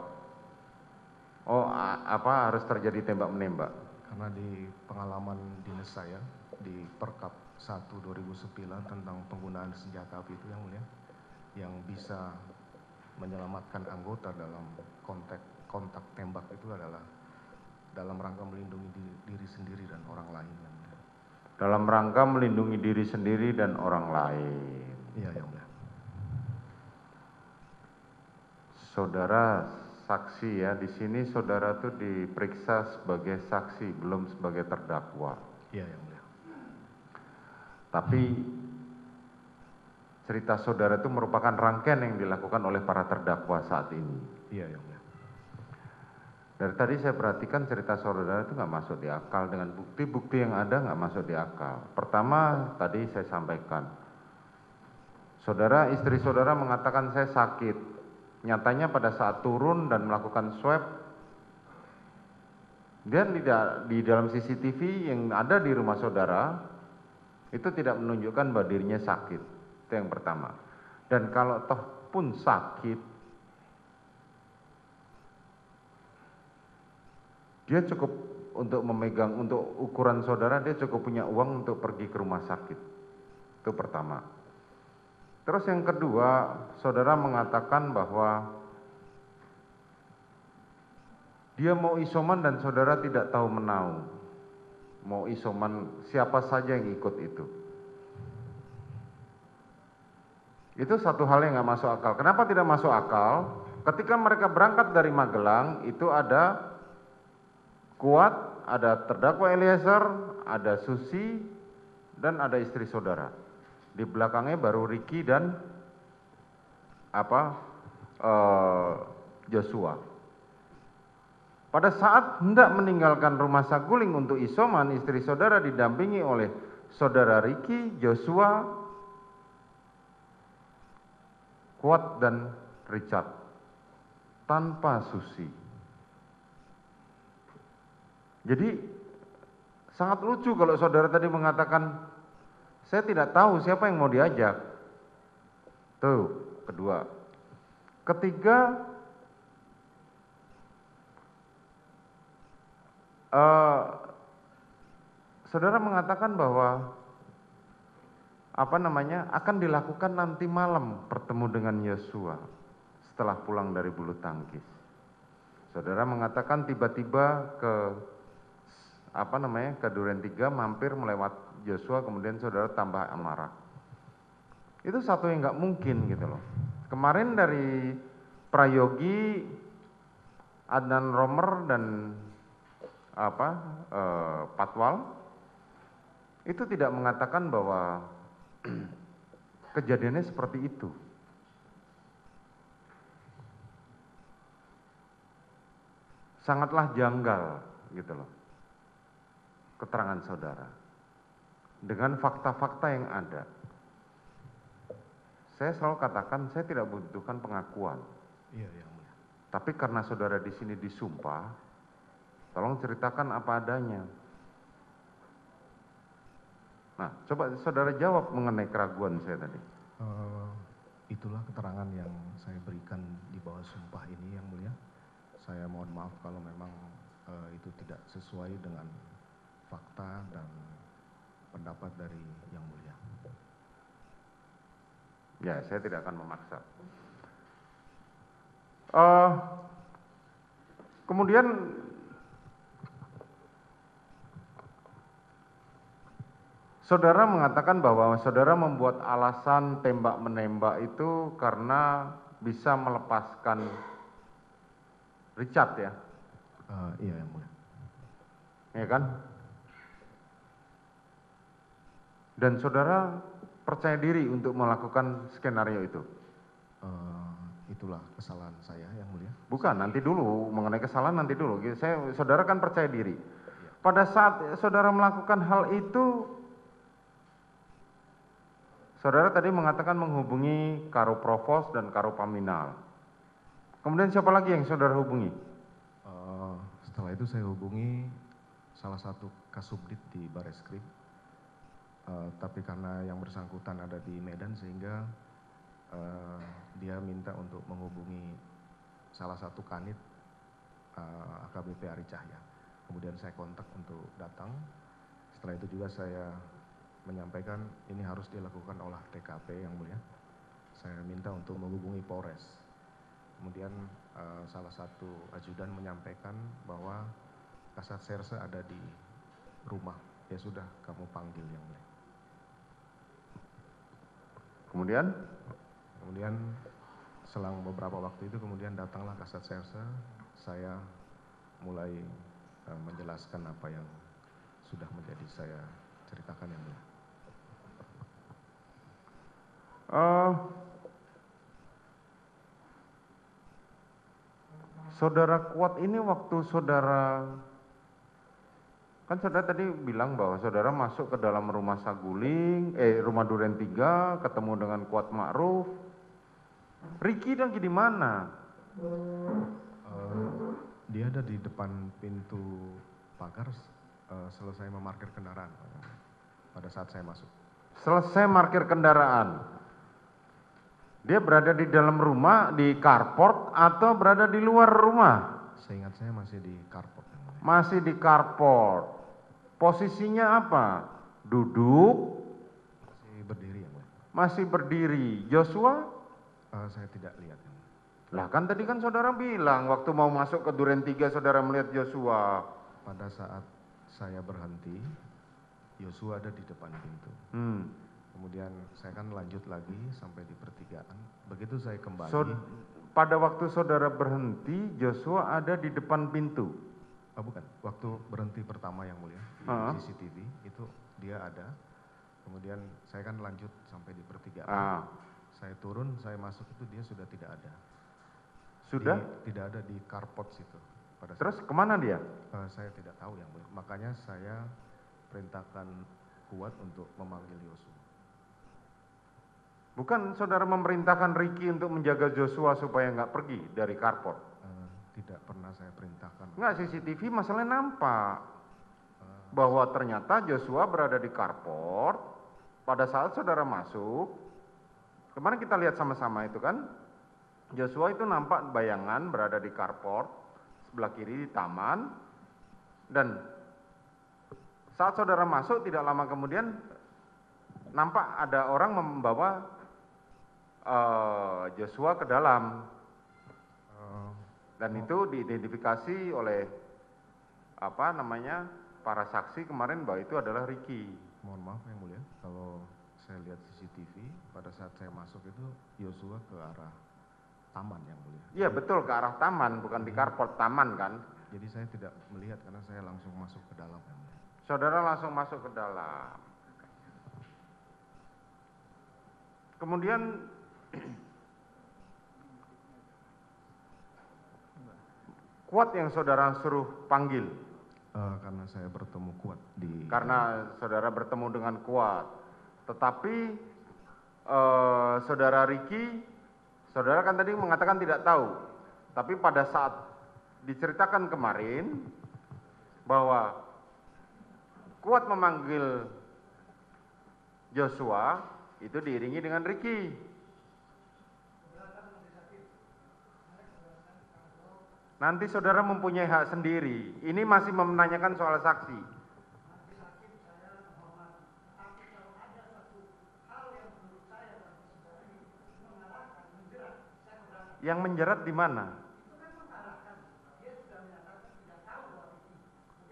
oh apa harus terjadi tembak menembak? karena di pengalaman dinas saya di Perkap 1 2009 tentang penggunaan senjata api itu yang mulia yang bisa menyelamatkan anggota dalam kontak kontak tembak itu adalah dalam rangka melindungi diri, diri sendiri dan orang lain. Dalam rangka melindungi diri sendiri dan orang lain. Iya yang mulia. Saudara saksi ya, di sini saudara tuh diperiksa sebagai saksi, belum sebagai terdakwa. Iya yang mulia. Tapi cerita saudara itu merupakan rangkaian yang dilakukan oleh para terdakwa saat ini. Iya yang mulia. Dari tadi saya perhatikan cerita saudara itu nggak masuk di akal dengan bukti-bukti yang ada nggak masuk di akal. Pertama tadi saya sampaikan, saudara istri saudara mengatakan saya sakit. Nyatanya pada saat turun dan melakukan swab, tidak di dalam CCTV yang ada di rumah saudara itu tidak menunjukkan bahwa dirinya sakit. Itu yang pertama. Dan kalau toh pun sakit, dia cukup untuk memegang untuk ukuran saudara dia cukup punya uang untuk pergi ke rumah sakit. Itu pertama. Terus yang kedua saudara mengatakan bahwa dia mau isoman dan saudara tidak tahu menau. Mau isoman siapa saja yang ikut itu. Itu satu hal yang nggak masuk akal. Kenapa tidak masuk akal? Ketika mereka berangkat dari Magelang itu ada Kuat, ada terdakwa Eliezer, ada Susi, dan ada istri saudara. Di belakangnya baru Ricky dan apa eh, Joshua. Pada saat hendak meninggalkan rumah Saguling untuk isoman, istri saudara didampingi oleh saudara Ricky, Joshua, Kuat dan Richard tanpa Susi. Jadi sangat lucu kalau saudara tadi mengatakan saya tidak tahu siapa yang mau diajak. Tuh, kedua. Ketiga eh, saudara mengatakan bahwa apa namanya akan dilakukan nanti malam bertemu dengan Yosua setelah pulang dari bulu tangkis. Saudara mengatakan tiba-tiba ke apa namanya ke Duren 3 mampir melewat Joshua kemudian saudara tambah amarah. Itu satu yang nggak mungkin gitu loh. Kemarin dari Prayogi, Adnan Romer dan apa eh, Patwal itu tidak mengatakan bahwa (clears throat) kejadiannya seperti itu. Sangatlah janggal gitu loh. Keterangan saudara. Dengan fakta-fakta yang ada. Saya selalu katakan saya tidak membutuhkan pengakuan. Iya, yang mulia. Tapi karena saudara di sini disumpah, tolong ceritakan apa adanya. Nah, coba saudara jawab mengenai keraguan saya tadi. Eh, itulah keterangan yang saya berikan di bawah sumpah ini yang mulia. Saya mohon maaf kalau memang eh, itu tidak sesuai dengan fakta dan pendapat dari yang mulia. Ya, saya tidak akan memaksa. Eh, kemudian saudara mengatakan bahwa saudara membuat alasan tembak menembak itu karena bisa melepaskan Richard ya, Eh, iya yang mulia. ya kan? Dan saudara percaya diri untuk melakukan skenario itu. Eh, itulah kesalahan saya yang mulia. Bukan, nanti dulu mengenai kesalahan nanti dulu. Saya saudara kan percaya diri. Pada saat saudara melakukan hal itu Saudara tadi mengatakan menghubungi Karo Provos dan Karo Paminal. Kemudian siapa lagi yang saudara hubungi? Eh, setelah itu saya hubungi salah satu kasubdit di Bareskrim. Eh, tapi karena yang bersangkutan ada di Medan sehingga eh, dia minta untuk menghubungi salah satu kanit eh, AKBP Ari Cahya. Kemudian saya kontak untuk datang. Setelah itu juga saya menyampaikan ini harus dilakukan olah TKP yang mulia. Saya minta untuk menghubungi Polres. Kemudian salah satu ajudan menyampaikan bahwa Kasat Serse ada di rumah. Ya sudah, kamu panggil yang mulia. Kemudian Kemudian selang beberapa waktu itu kemudian datanglah Kasat Serse. Saya mulai eh, menjelaskan apa yang sudah menjadi saya ceritakan yang mulia. eh, Saudara kuat ini waktu saudara kan saudara tadi bilang bahwa saudara masuk ke dalam rumah Saguling, eh rumah Duren 3, ketemu dengan Kuat Ma'ruf. Ricky lagi di mana? Eh, dia ada di depan pintu pagar eh, selesai memarkir kendaraan pada saat saya masuk. Selesai parkir kendaraan. Dia berada di dalam rumah, di carport atau berada di luar rumah? Seingat saya masih di carport. Masih di carport. Posisinya apa? Duduk, Masih berdiri yang mulia. masih berdiri. Joshua? Eh, saya tidak lihat. Lah kan tadi kan saudara bilang waktu mau masuk ke Duren 3 saudara melihat Joshua. Pada saat saya berhenti, Yosua ada di depan pintu. Hmm. Kemudian saya kan lanjut lagi sampai di pertigaan. Begitu saya kembali, So- pada waktu saudara berhenti, Joshua ada di depan pintu. Oh bukan, waktu berhenti pertama yang mulia di Ah. CCTV itu dia ada. Kemudian saya kan lanjut sampai di pertigaan. Ah, Saya turun, saya masuk itu dia sudah tidak ada. sudah? Di- tidak ada di carport situ. Pada saat, Terus ke mana dia? eh, saya tidak tahu yang mulia. Makanya saya perintahkan kuat untuk memanggil Yosua. Bukan saudara memerintahkan Ricky untuk menjaga Joshua supaya nggak pergi dari carport? Saya perintahkan. Nggak CCTV masalahnya nampak bahwa ternyata Joshua berada di carport pada saat saudara masuk. Kemarin kita lihat sama-sama itu kan, Joshua itu nampak bayangan berada di carport sebelah kiri di taman dan saat saudara masuk tidak lama kemudian nampak ada orang membawa eh, Joshua ke dalam dan itu diidentifikasi oleh apa namanya para saksi kemarin bahwa itu adalah Ricky. Mohon maaf yang mulia, kalau saya lihat CCTV pada saat saya masuk itu Yosua ke arah taman yang mulia. Iya betul ke arah taman, bukan di carport taman kan. Jadi saya tidak melihat karena saya langsung masuk ke dalam yang mulia. Saudara langsung masuk ke dalam. Kemudian (clears throat) kuat yang saudara suruh panggil Eh, karena saya bertemu kuat di karena saudara bertemu dengan kuat. Tetapi eh, saudara Riki, saudara kan tadi mengatakan tidak tahu. Tapi pada saat diceritakan kemarin bahwa kuat memanggil Joshua itu diiringi dengan Riki. Nanti saudara mempunyai hak sendiri. Ini masih menanyakan soal saksi. Yang menjerat di mana?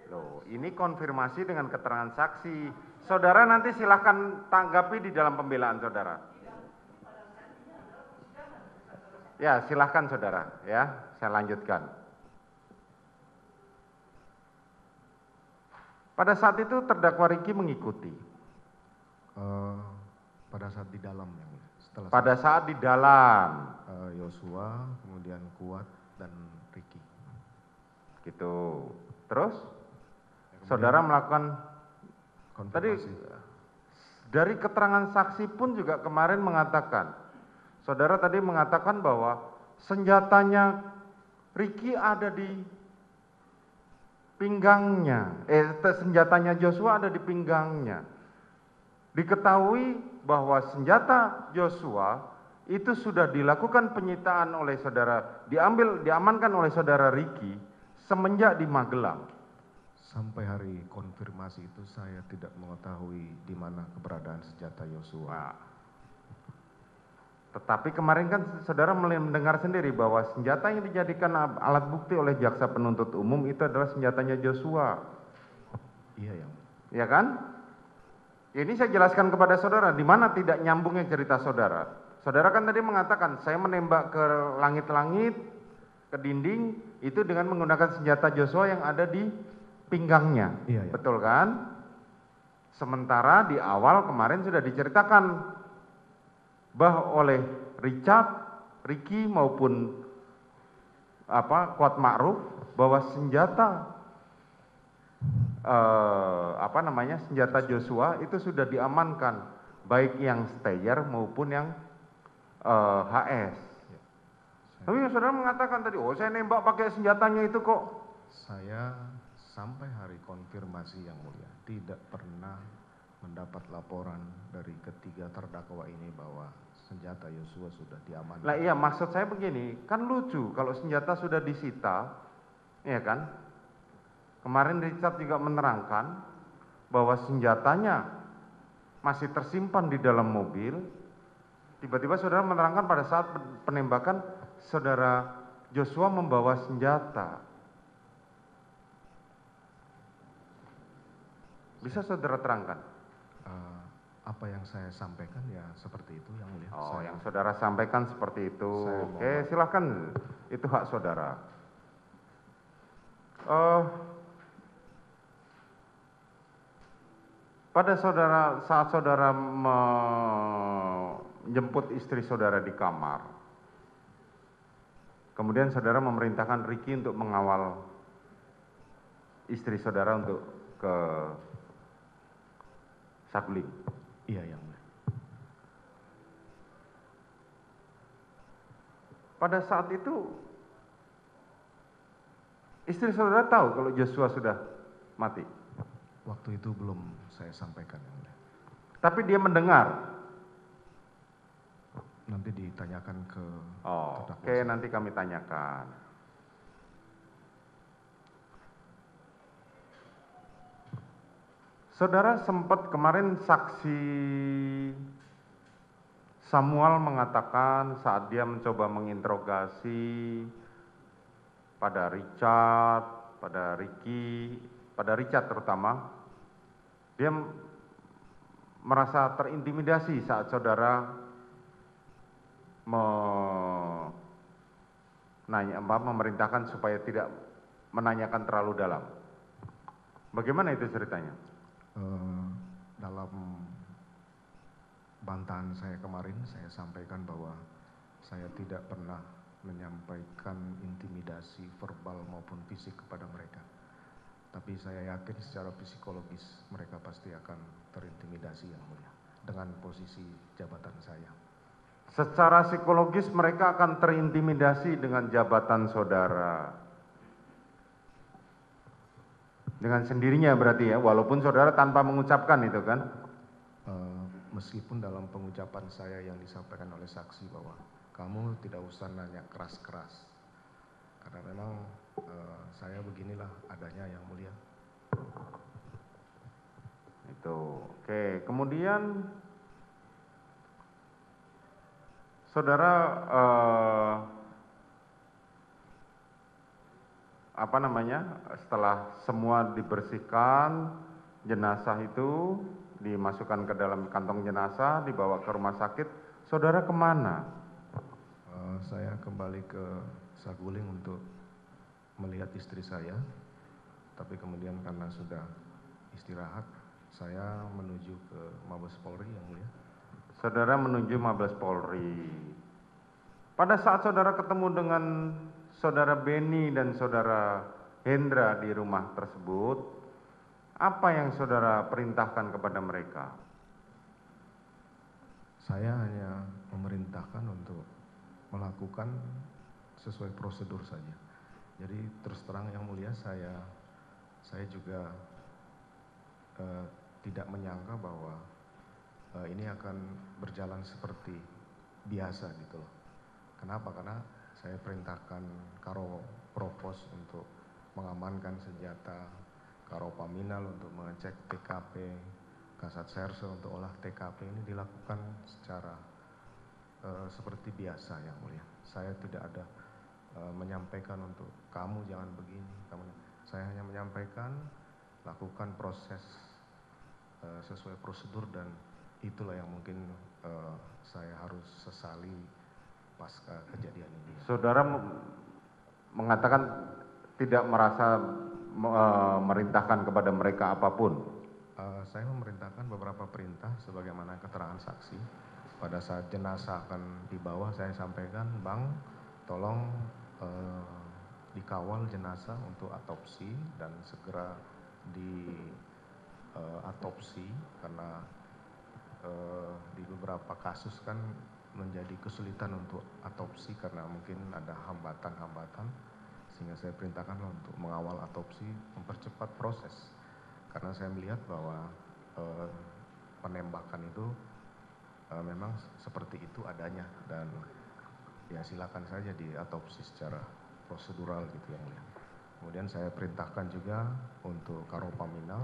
Loh, ini konfirmasi dengan keterangan saksi. Saudara nanti silahkan tanggapi di dalam pembelaan saudara. Ya, silahkan saudara. Ya, saya lanjutkan. Pada saat itu terdakwa Riki mengikuti. eh, pada saat di dalam yang. Setelah Pada saat di dalam, eh, Yosua, kemudian kuat dan Ricky. gitu. Terus, saudara melakukan tadi Konfirmasi. dari keterangan saksi pun juga kemarin mengatakan, saudara tadi mengatakan bahwa senjatanya Riki ada di pinggangnya, eh senjatanya Joshua ada di pinggangnya. Diketahui bahwa senjata Joshua itu sudah dilakukan penyitaan oleh saudara, diambil, diamankan oleh saudara Riki semenjak di Magelang. Sampai hari konfirmasi itu saya tidak mengetahui di mana keberadaan senjata Yosua. Nah, tetapi kemarin kan saudara mendengar sendiri bahwa senjata yang dijadikan alat bukti oleh jaksa penuntut umum itu adalah senjatanya Joshua, Iya yang ya kan? Ini saya jelaskan kepada saudara, di mana tidak nyambungnya cerita saudara. Saudara kan tadi mengatakan, saya menembak ke langit-langit, ke dinding, itu dengan menggunakan senjata Joshua yang ada di pinggangnya. Iya, iya. Betul kan? Sementara di awal kemarin sudah diceritakan bahwa oleh Richard, Ricky maupun apa Kuat Ma'ruf bahwa senjata eh, apa namanya senjata Joshua itu sudah diamankan baik yang stayer maupun yang eh, HS. Tapi saudara mengatakan tadi, oh saya nembak pakai senjatanya itu kok. saya sampai hari konfirmasi yang mulia tidak pernah mendapat laporan dari ketiga terdakwa ini bahwa senjata Yosua sudah diamankan. Lah iya maksud saya begini, kan lucu kalau senjata sudah disita, ya kan? Kemarin Richard juga menerangkan bahwa senjatanya masih tersimpan di dalam mobil. Tiba-tiba saudara menerangkan pada saat penembakan saudara Joshua membawa senjata. Bisa saudara terangkan? Eh, apa yang saya sampaikan ya seperti itu yang mulia. Oh, Saya- yang saudara sampaikan seperti itu. Oke, silahkan. Itu hak saudara. Eh, pada saudara saat saudara menjemput istri saudara di kamar, kemudian saudara memerintahkan Ricky untuk mengawal istri saudara untuk ke Saguling. Iya yang mulia. Pada saat itu istri saudara tahu kalau Joshua sudah mati. Waktu itu belum saya sampaikan yang mulia. Tapi dia mendengar. Nanti ditanyakan ke Oh, oke nanti kami tanyakan. Saudara sempat kemarin saksi Samuel mengatakan saat dia mencoba menginterogasi pada Richard, pada Ricky, pada Richard terutama, dia merasa terintimidasi saat saudara menanya, memerintahkan supaya tidak menanyakan terlalu dalam. Bagaimana itu ceritanya? Uh, dalam bantahan saya kemarin, saya sampaikan bahwa saya tidak pernah menyampaikan intimidasi verbal maupun fisik kepada mereka. Tapi saya yakin secara psikologis mereka pasti akan terintimidasi yang mulia dengan posisi jabatan saya. Secara psikologis mereka akan terintimidasi dengan jabatan saudara. Dengan sendirinya berarti ya, walaupun saudara tanpa mengucapkan itu kan? Uh, meskipun dalam pengucapan saya yang disampaikan oleh saksi bahwa kamu tidak usah nanya keras-keras. Karena memang uh, saya beginilah adanya yang mulia. Itu oke. Kemudian saudara uh, apa namanya setelah semua dibersihkan jenazah itu dimasukkan ke dalam kantong jenazah dibawa ke rumah sakit saudara ke mana saya kembali ke Saguling untuk melihat istri saya, tapi kemudian karena sudah istirahat, saya menuju ke Mabes Polri yang mulia. Saudara menuju Mabes Polri. Pada saat saudara ketemu dengan saudara Beni dan saudara Hendra di rumah tersebut, apa yang saudara perintahkan kepada mereka? Saya hanya memerintahkan untuk melakukan sesuai prosedur saja. Jadi terus terang yang mulia saya saya juga uh, tidak menyangka bahwa uh, ini akan berjalan seperti biasa gitu loh. Kenapa? Karena saya perintahkan Karo Propos untuk mengamankan senjata, Karo Paminal untuk mengecek TKP, Kasat Serse untuk olah TKP ini dilakukan secara uh, seperti biasa yang mulia. Saya tidak ada uh, menyampaikan untuk kamu jangan begini, kamu. Saya hanya menyampaikan lakukan proses uh, sesuai prosedur dan itulah yang mungkin saya harus sesali pasca kejadian ini. Saudara mengatakan tidak merasa memerintahkan kepada mereka apa pun. Uh, saya memerintahkan beberapa perintah sebagaimana keterangan saksi pada saat jenazah akan dibawa saya sampaikan bang tolong eh, dikawal jenazah untuk atopsi dan segera di eh, atopsi karena eh, di beberapa kasus kan menjadi kesulitan untuk atopsi karena mungkin ada hambatan-hambatan sehingga saya perintahkan untuk mengawal atopsi mempercepat proses karena saya melihat bahwa eh, penembakan itu uh, memang seperti itu adanya dan ya silakan saja diatopsi secara prosedural gitu yang mulia. Kemudian saya perintahkan juga untuk Karopaminal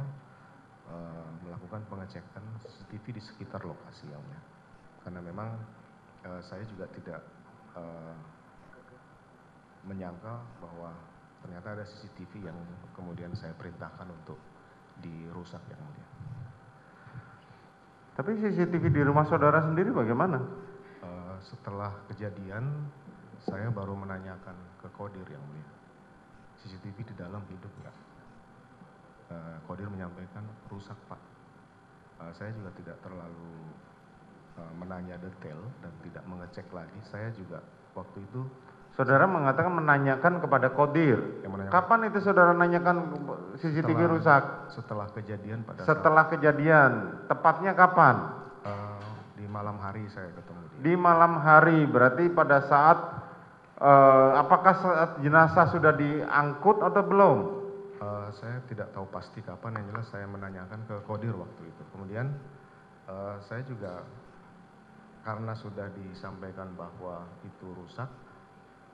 uh, melakukan pengecekan CCTV di sekitar lokasi yang mulia. Karena memang saya juga tidak uh, menyangka bahwa ternyata ada CCTV yang kemudian saya perintahkan untuk dirusak yang mulia. Tapi CCTV di rumah saudara sendiri bagaimana? Uh, setelah kejadian, saya baru menanyakan ke Kodir yang mulia. CCTV di dalam hidup nggak? Uh, Kodir menyampaikan rusak pak. Uh, saya juga tidak terlalu menanya detail dan tidak mengecek lagi. Saya juga waktu itu Saudara mengatakan menanyakan kepada Kodir. Menanyakan. Kapan itu saudara nanyakan CCTV setelah, rusak? Setelah kejadian pada Setelah saat, kejadian. Tepatnya kapan? Uh, di malam hari saya ketemu dia. Di malam hari, berarti pada saat uh, apakah saat jenazah sudah diangkut atau belum? Uh, saya tidak tahu pasti kapan, yang jelas saya menanyakan ke Kodir waktu itu. Kemudian uh, saya juga karena sudah disampaikan bahwa itu rusak,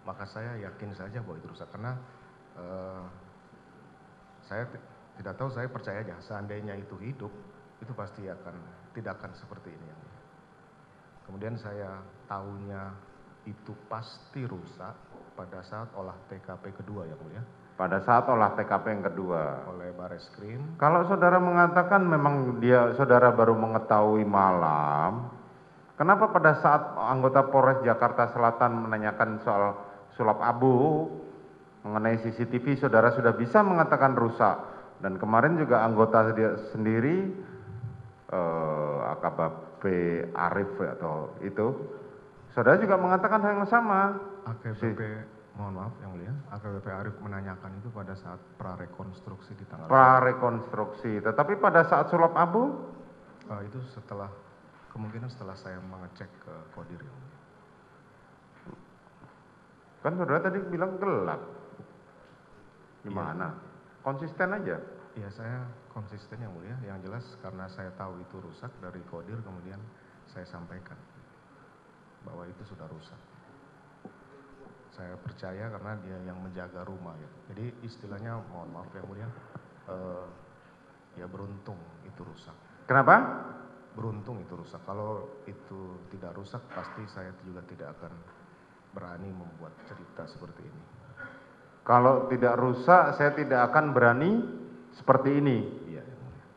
maka saya yakin saja bahwa itu rusak karena uh, saya tidak tahu saya percaya aja seandainya itu hidup itu pasti akan tidak akan seperti ini kemudian saya tahunya itu pasti rusak pada saat olah TKP kedua ya mulia pada saat olah TKP yang kedua. oleh Bareskrim. Kalau saudara mengatakan memang dia saudara baru mengetahui malam, kenapa pada saat anggota Polres Jakarta Selatan menanyakan soal sulap abu mengenai CCTV saudara sudah bisa mengatakan rusak dan kemarin juga anggota sendiri eh, AKBP Arif atau itu saudara juga mengatakan hal yang sama. AKBP, mohon maaf yang mulia, AKBP Arif menanyakan itu pada saat prarekonstruksi di tanggal prarekonstruksi. Tetapi pada saat sulap abu, Eh, itu setelah kemungkinan setelah saya mengecek ke Kodir yang mulia. kan saudara tadi bilang gelap. Gimana? Konsisten aja. Iya saya konsisten yang mulia, yang jelas karena saya tahu itu rusak dari Kodir kemudian saya sampaikan bahwa itu sudah rusak. Saya percaya karena dia yang menjaga rumah ya. Jadi istilahnya mohon maaf yang mulia, eh, ya beruntung itu rusak. Kenapa? Beruntung itu rusak. Kalau itu tidak rusak pasti saya juga tidak akan berani membuat cerita seperti ini. Kalau tidak rusak, saya tidak akan berani seperti ini. Iya.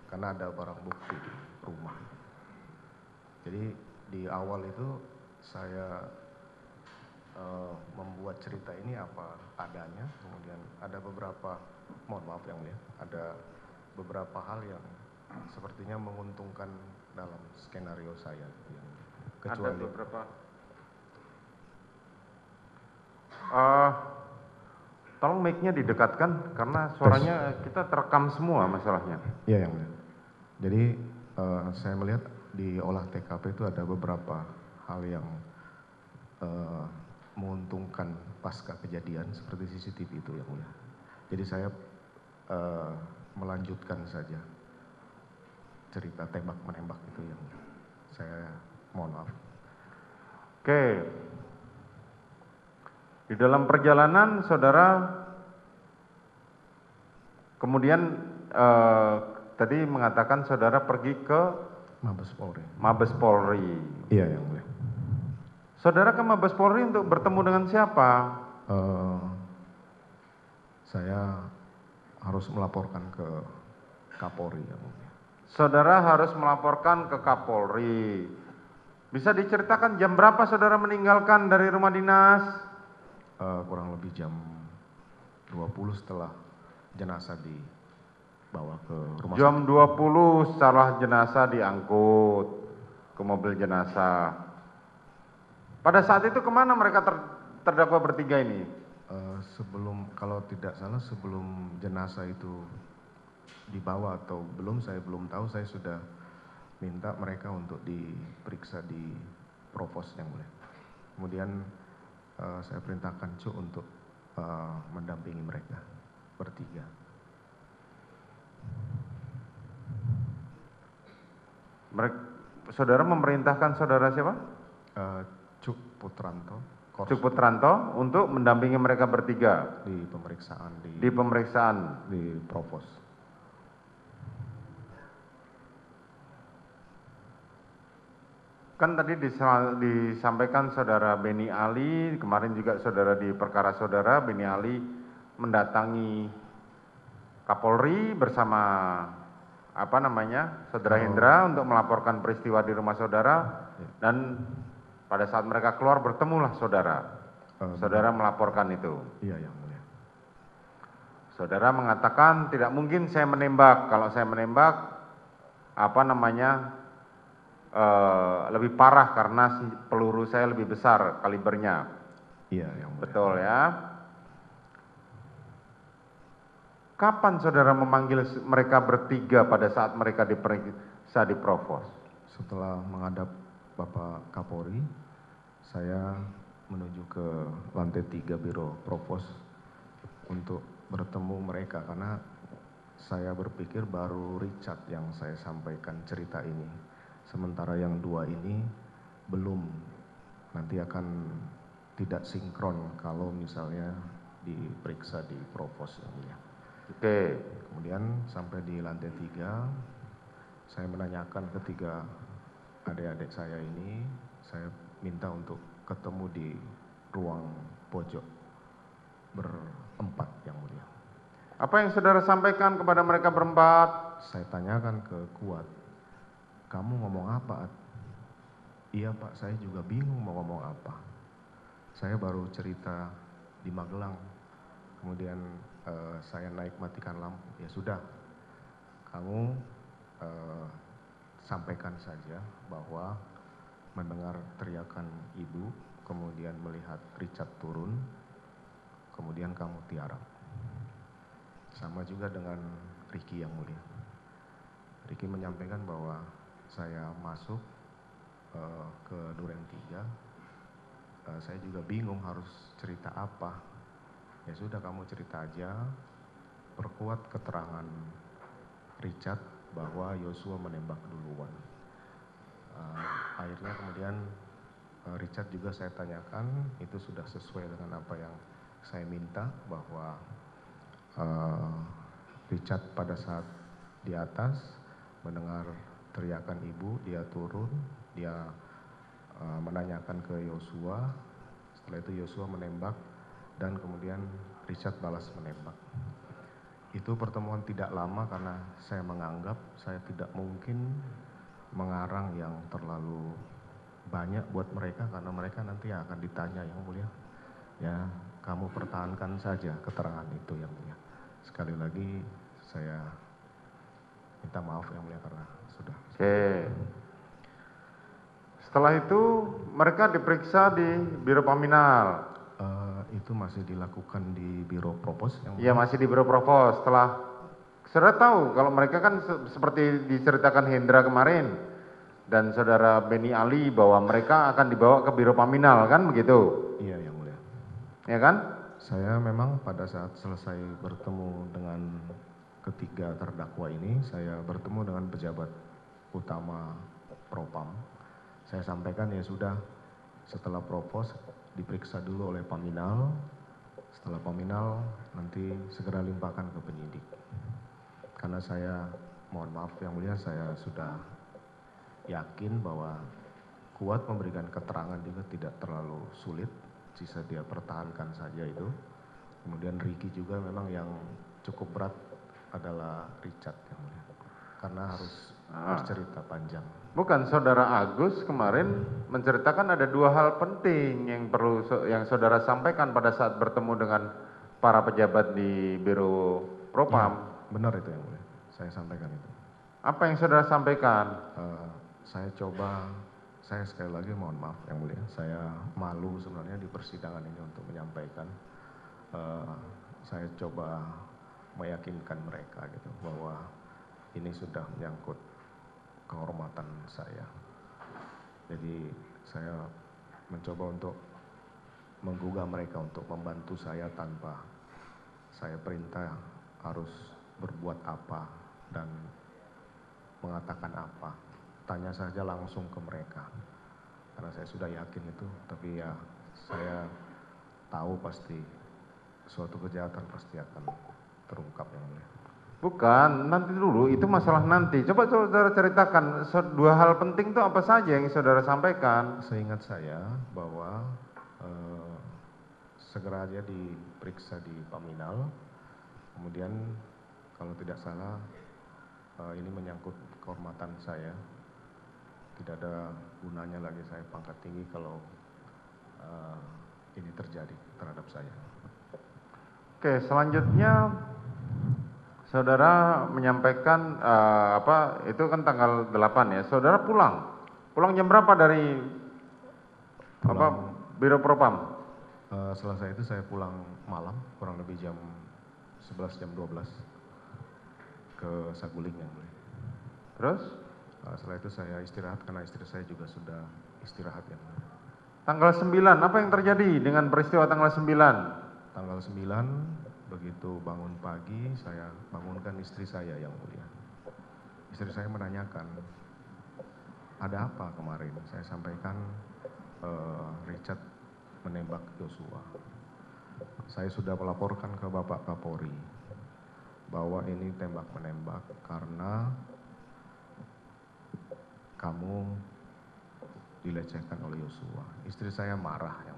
Karena ada barang bukti di rumah. Jadi di awal itu saya eh, membuat cerita ini apa adanya, kemudian ada beberapa, mohon maaf yang mulia, ada beberapa hal yang sepertinya menguntungkan dalam skenario saya. gitu, yang mulia. Ada Kecuali beberapa. Eh, tolong mic-nya didekatkan karena suaranya kita terekam semua masalahnya. Iya yang mulia. Jadi eh, saya melihat di olah TKP itu ada beberapa hal yang eh, menguntungkan pasca kejadian seperti CCTV itu yang mulia. Jadi saya eh, melanjutkan saja cerita tembak menembak itu yang. Saya mohon maaf. Oke. Di dalam perjalanan saudara kemudian eh, tadi mengatakan saudara pergi ke Mabes Polri. Mabes Polri. Iya yang mulia. Saudara ke Mabes Polri untuk bertemu dengan siapa? Eh, saya harus melaporkan ke Kapolri yang mulia. Saudara harus melaporkan ke Kapolri. Bisa diceritakan jam berapa saudara meninggalkan dari rumah dinas? Eh, kurang lebih jam 20 setelah jenazah dibawa ke rumah Jam 20 setelah jenazah diangkut ke mobil jenazah. Pada saat itu ke mana mereka ter- terdakwa bertiga ini? Eh, sebelum kalau tidak salah sebelum jenazah itu dibawa atau belum saya belum tahu saya sudah minta mereka untuk diperiksa di provos yang mulia. Kemudian eh, saya perintahkan Cuk untuk eh, mendampingi mereka bertiga. Mereka, saudara memerintahkan saudara siapa? Eh, Cuk Putranto, Cuk Putranto untuk mendampingi mereka bertiga di pemeriksaan di di pemeriksaan. di provos. Kan tadi disa- disampaikan saudara Beni Ali, kemarin juga saudara di perkara saudara Beni Ali mendatangi Kapolri bersama apa namanya saudara Oh. Hendra untuk melaporkan peristiwa di rumah saudara Ya. dan pada saat mereka keluar bertemulah saudara. Eh, Saudara melaporkan itu. Iya yang mulia. Saudara mengatakan tidak mungkin saya menembak. Kalau saya menembak, apa namanya, eh, lebih parah karena peluru saya lebih besar kalibernya. Iya yang mulia. Betul ya. Kapan saudara memanggil mereka bertiga pada saat mereka diperiksa di Provos? Setelah menghadap Bapak Kapolri, saya menuju ke lantai tiga Biro Provos untuk bertemu mereka karena saya berpikir baru Richard yang saya sampaikan cerita ini. Sementara yang dua ini belum nanti akan tidak sinkron kalau misalnya diperiksa di Provos yang mulia. Oke, Kemudian sampai di lantai tiga, saya menanyakan ketiga adik-adik saya ini, saya minta untuk ketemu di ruang pojok berempat yang mulia. Apa yang saudara sampaikan kepada mereka berempat? Saya tanyakan ke Kuat, kamu ngomong apa? Ad?" Iya pak, saya juga bingung mau ngomong apa. Saya baru cerita di Magelang, kemudian eh, saya naik matikan lampu. Ya sudah, kamu eh, sampaikan saja bahwa mendengar teriakan ibu, kemudian melihat Richard turun, kemudian kamu tiarap. Sama juga dengan Ricky yang mulia. Ricky menyampaikan bahwa saya masuk eh, ke Duren Tiga, eh, saya juga bingung harus cerita apa. Ya sudah kamu cerita aja, perkuat keterangan Richard bahwa Yosua menembak duluan. Eh, akhirnya kemudian eh, Richard juga saya tanyakan itu sudah sesuai dengan apa yang saya minta bahwa eh, Richard pada saat di atas mendengar teriakan ibu dia turun dia eh, menanyakan ke Yosua. Setelah itu Yosua menembak dan kemudian Richard balas menembak. Itu pertemuan tidak lama karena saya menganggap saya tidak mungkin mengarang yang terlalu banyak buat mereka karena mereka nanti akan ditanya yang mulia ya kamu pertahankan saja keterangan itu yang mulia. Sekali lagi saya minta maaf yang mulia karena Oke. Setelah itu mereka diperiksa di Biro Paminal. Eh, itu masih dilakukan di biro propos yang Iya masih di Biro Provos. Setelah saudara tahu kalau mereka kan se- seperti diceritakan Hendra kemarin dan saudara Beni Ali bahwa mereka akan dibawa ke Biro Paminal kan begitu, iya yang mulia ya kan? Saya memang pada saat selesai bertemu dengan ketiga terdakwa ini, saya bertemu dengan pejabat utama Propam. Saya sampaikan ya sudah, setelah propos diperiksa dulu oleh Paminal, setelah Paminal nanti segera limpahkan ke penyidik. Karena saya, mohon maaf yang mulia, saya sudah yakin bahwa kuat memberikan keterangan juga tidak terlalu sulit, sisa dia pertahankan saja itu. Kemudian Ricky juga memang yang cukup berat adalah Richard yang mulia. Karena harus Ah. bercerita panjang. Bukan saudara Agus kemarin menceritakan ada dua hal penting yang perlu yang saudara sampaikan pada saat bertemu dengan para pejabat di Biro Propam. Benar itu yang mulia. Saya sampaikan itu. Apa yang saudara sampaikan? Eh, saya coba, saya sekali lagi mohon maaf yang mulia, saya malu sebenarnya di persidangan ini untuk menyampaikan. Eh, saya coba meyakinkan mereka gitu bahwa ini sudah menyangkut kehormatan saya. Jadi saya mencoba untuk menggugah mereka untuk membantu saya tanpa saya perintah harus berbuat apa dan mengatakan apa. Tanya saja langsung ke mereka. Karena saya sudah yakin itu, tapi ya saya tahu pasti suatu kejahatan pasti akan terungkap yang mulia. Bukan, nanti dulu itu masalah nanti. Coba saudara ceritakan dua hal penting itu apa saja yang saudara sampaikan. Seingat saya bahwa eh, segera aja diperiksa di Paminal, kemudian kalau tidak salah eh, ini menyangkut kehormatan saya. Tidak ada gunanya lagi saya pangkat tinggi kalau eh, ini terjadi terhadap saya. Oke, selanjutnya saudara menyampaikan eh, apa itu kan tanggal 8 ya. Saudara pulang. Pulang jam berapa dari apa. Biro Propam? Eh, selesai itu saya pulang malam kurang lebih jam 11 jam 12 ke Saguling yang mulia. Terus Uh, setelah itu saya istirahat karena istri saya juga sudah istirahat yang mulia. tanggal 9 apa yang terjadi dengan peristiwa tanggal 9? Tanggal 9 begitu bangun pagi saya bangunkan istri saya yang mulia. Istri saya menanyakan ada apa kemarin? Saya sampaikan eh, Richard menembak Joshua. Saya sudah melaporkan ke Bapak Kapolri bahwa ini tembak menembak karena kamu dilecehkan oleh Yosua. Istri saya marah yang.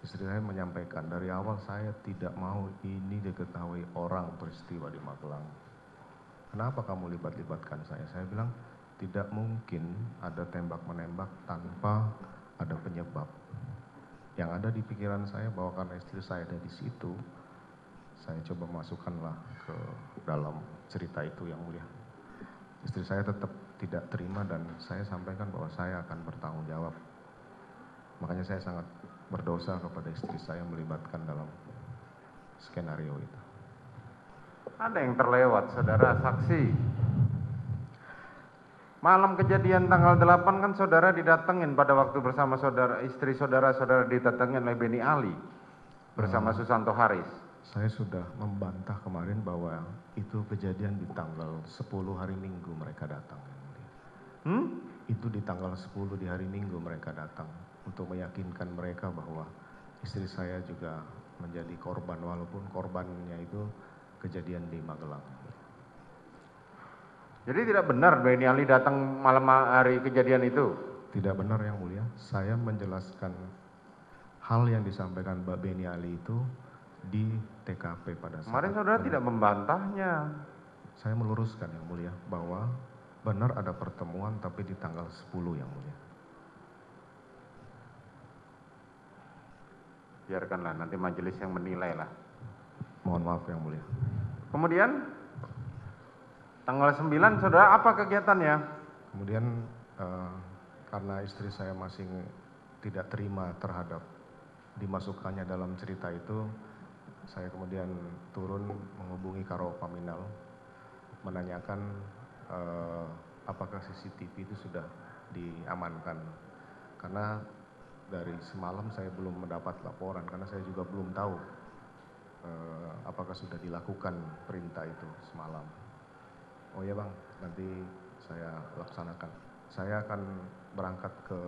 Istri saya menyampaikan dari awal saya tidak mau ini diketahui orang peristiwa di Magelang. Kenapa kamu libat-libatkan saya? Saya bilang tidak mungkin ada tembak menembak tanpa ada penyebab. Yang ada di pikiran saya bahwa karena istri saya ada di situ, saya coba masukkanlah ke dalam cerita itu yang mulia. Istri saya tetap tidak terima dan saya sampaikan bahwa saya akan bertanggung jawab. Makanya saya sangat berdosa kepada istri saya melibatkan dalam skenario itu. Ada yang terlewat, saudara saksi. Malam kejadian tanggal 8 kan saudara didatengin pada waktu bersama saudara istri saudara saudara didatengin oleh Beni Ali bersama Susanto Haris. Saya sudah membantah kemarin bahwa itu kejadian di tanggal 10 hari Minggu mereka datang. Hmm? Itu di tanggal 10 di hari Minggu mereka datang untuk meyakinkan mereka bahwa istri saya juga menjadi korban walaupun korbannya itu kejadian di Magelang. Jadi tidak benar Beni Ali datang malam hari kejadian itu. Tidak benar yang mulia. Saya menjelaskan hal yang disampaikan Mbak Beni Ali itu di TKP pada saat Kemarin saudara tidak membantahnya. saya meluruskan yang mulia bahwa benar ada pertemuan tapi di tanggal 10 yang mulia. Biarkanlah nanti majelis yang menilai lah. Mohon maaf yang mulia. Kemudian tanggal 9 saudara apa kegiatannya? Kemudian eh, karena istri saya masih tidak terima terhadap dimasukkannya dalam cerita itu, saya kemudian turun menghubungi Karo Paminal menanyakan eh, apakah CCTV itu sudah diamankan. Karena dari semalam saya belum mendapat laporan karena saya juga belum tahu eh, apakah sudah dilakukan perintah itu semalam. Oh ya bang, nanti saya laksanakan. Saya akan berangkat ke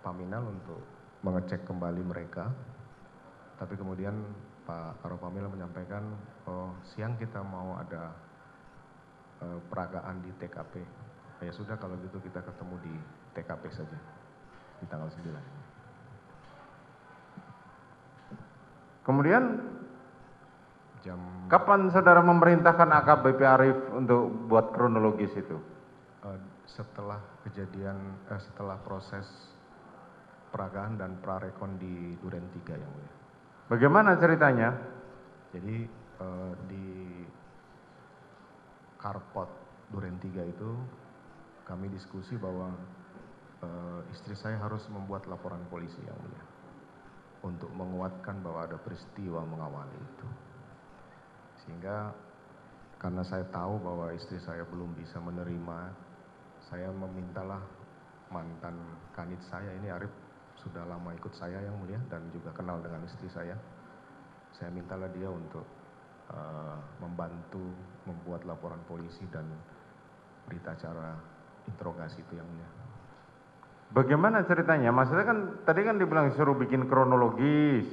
Paminal untuk mengecek kembali mereka. Tapi kemudian Pak Karo Paminal menyampaikan, oh siang kita mau ada eh, peragaan di TKP. Ya sudah kalau gitu kita ketemu di TKP saja di tanggal 9. Kemudian Jam kapan saudara memerintahkan AKBP Arif untuk buat kronologis itu? eh, setelah kejadian eh, setelah proses peragaan dan prarekon di Duren 3 yang mulia. Bagaimana ceritanya? Jadi eh, di Karpot Duren 3 itu kami diskusi bahwa istri saya harus membuat laporan polisi yang mulia untuk menguatkan bahwa ada peristiwa mengawali itu. Sehingga karena saya tahu bahwa istri saya belum bisa menerima, saya memintalah mantan kanit saya ini Arif sudah lama ikut saya yang mulia dan juga kenal dengan istri saya. Saya mintalah dia untuk eh, membantu membuat laporan polisi dan berita acara interogasi itu yang mulia. Bagaimana ceritanya? Maksudnya kan tadi kan dibilang suruh bikin kronologis.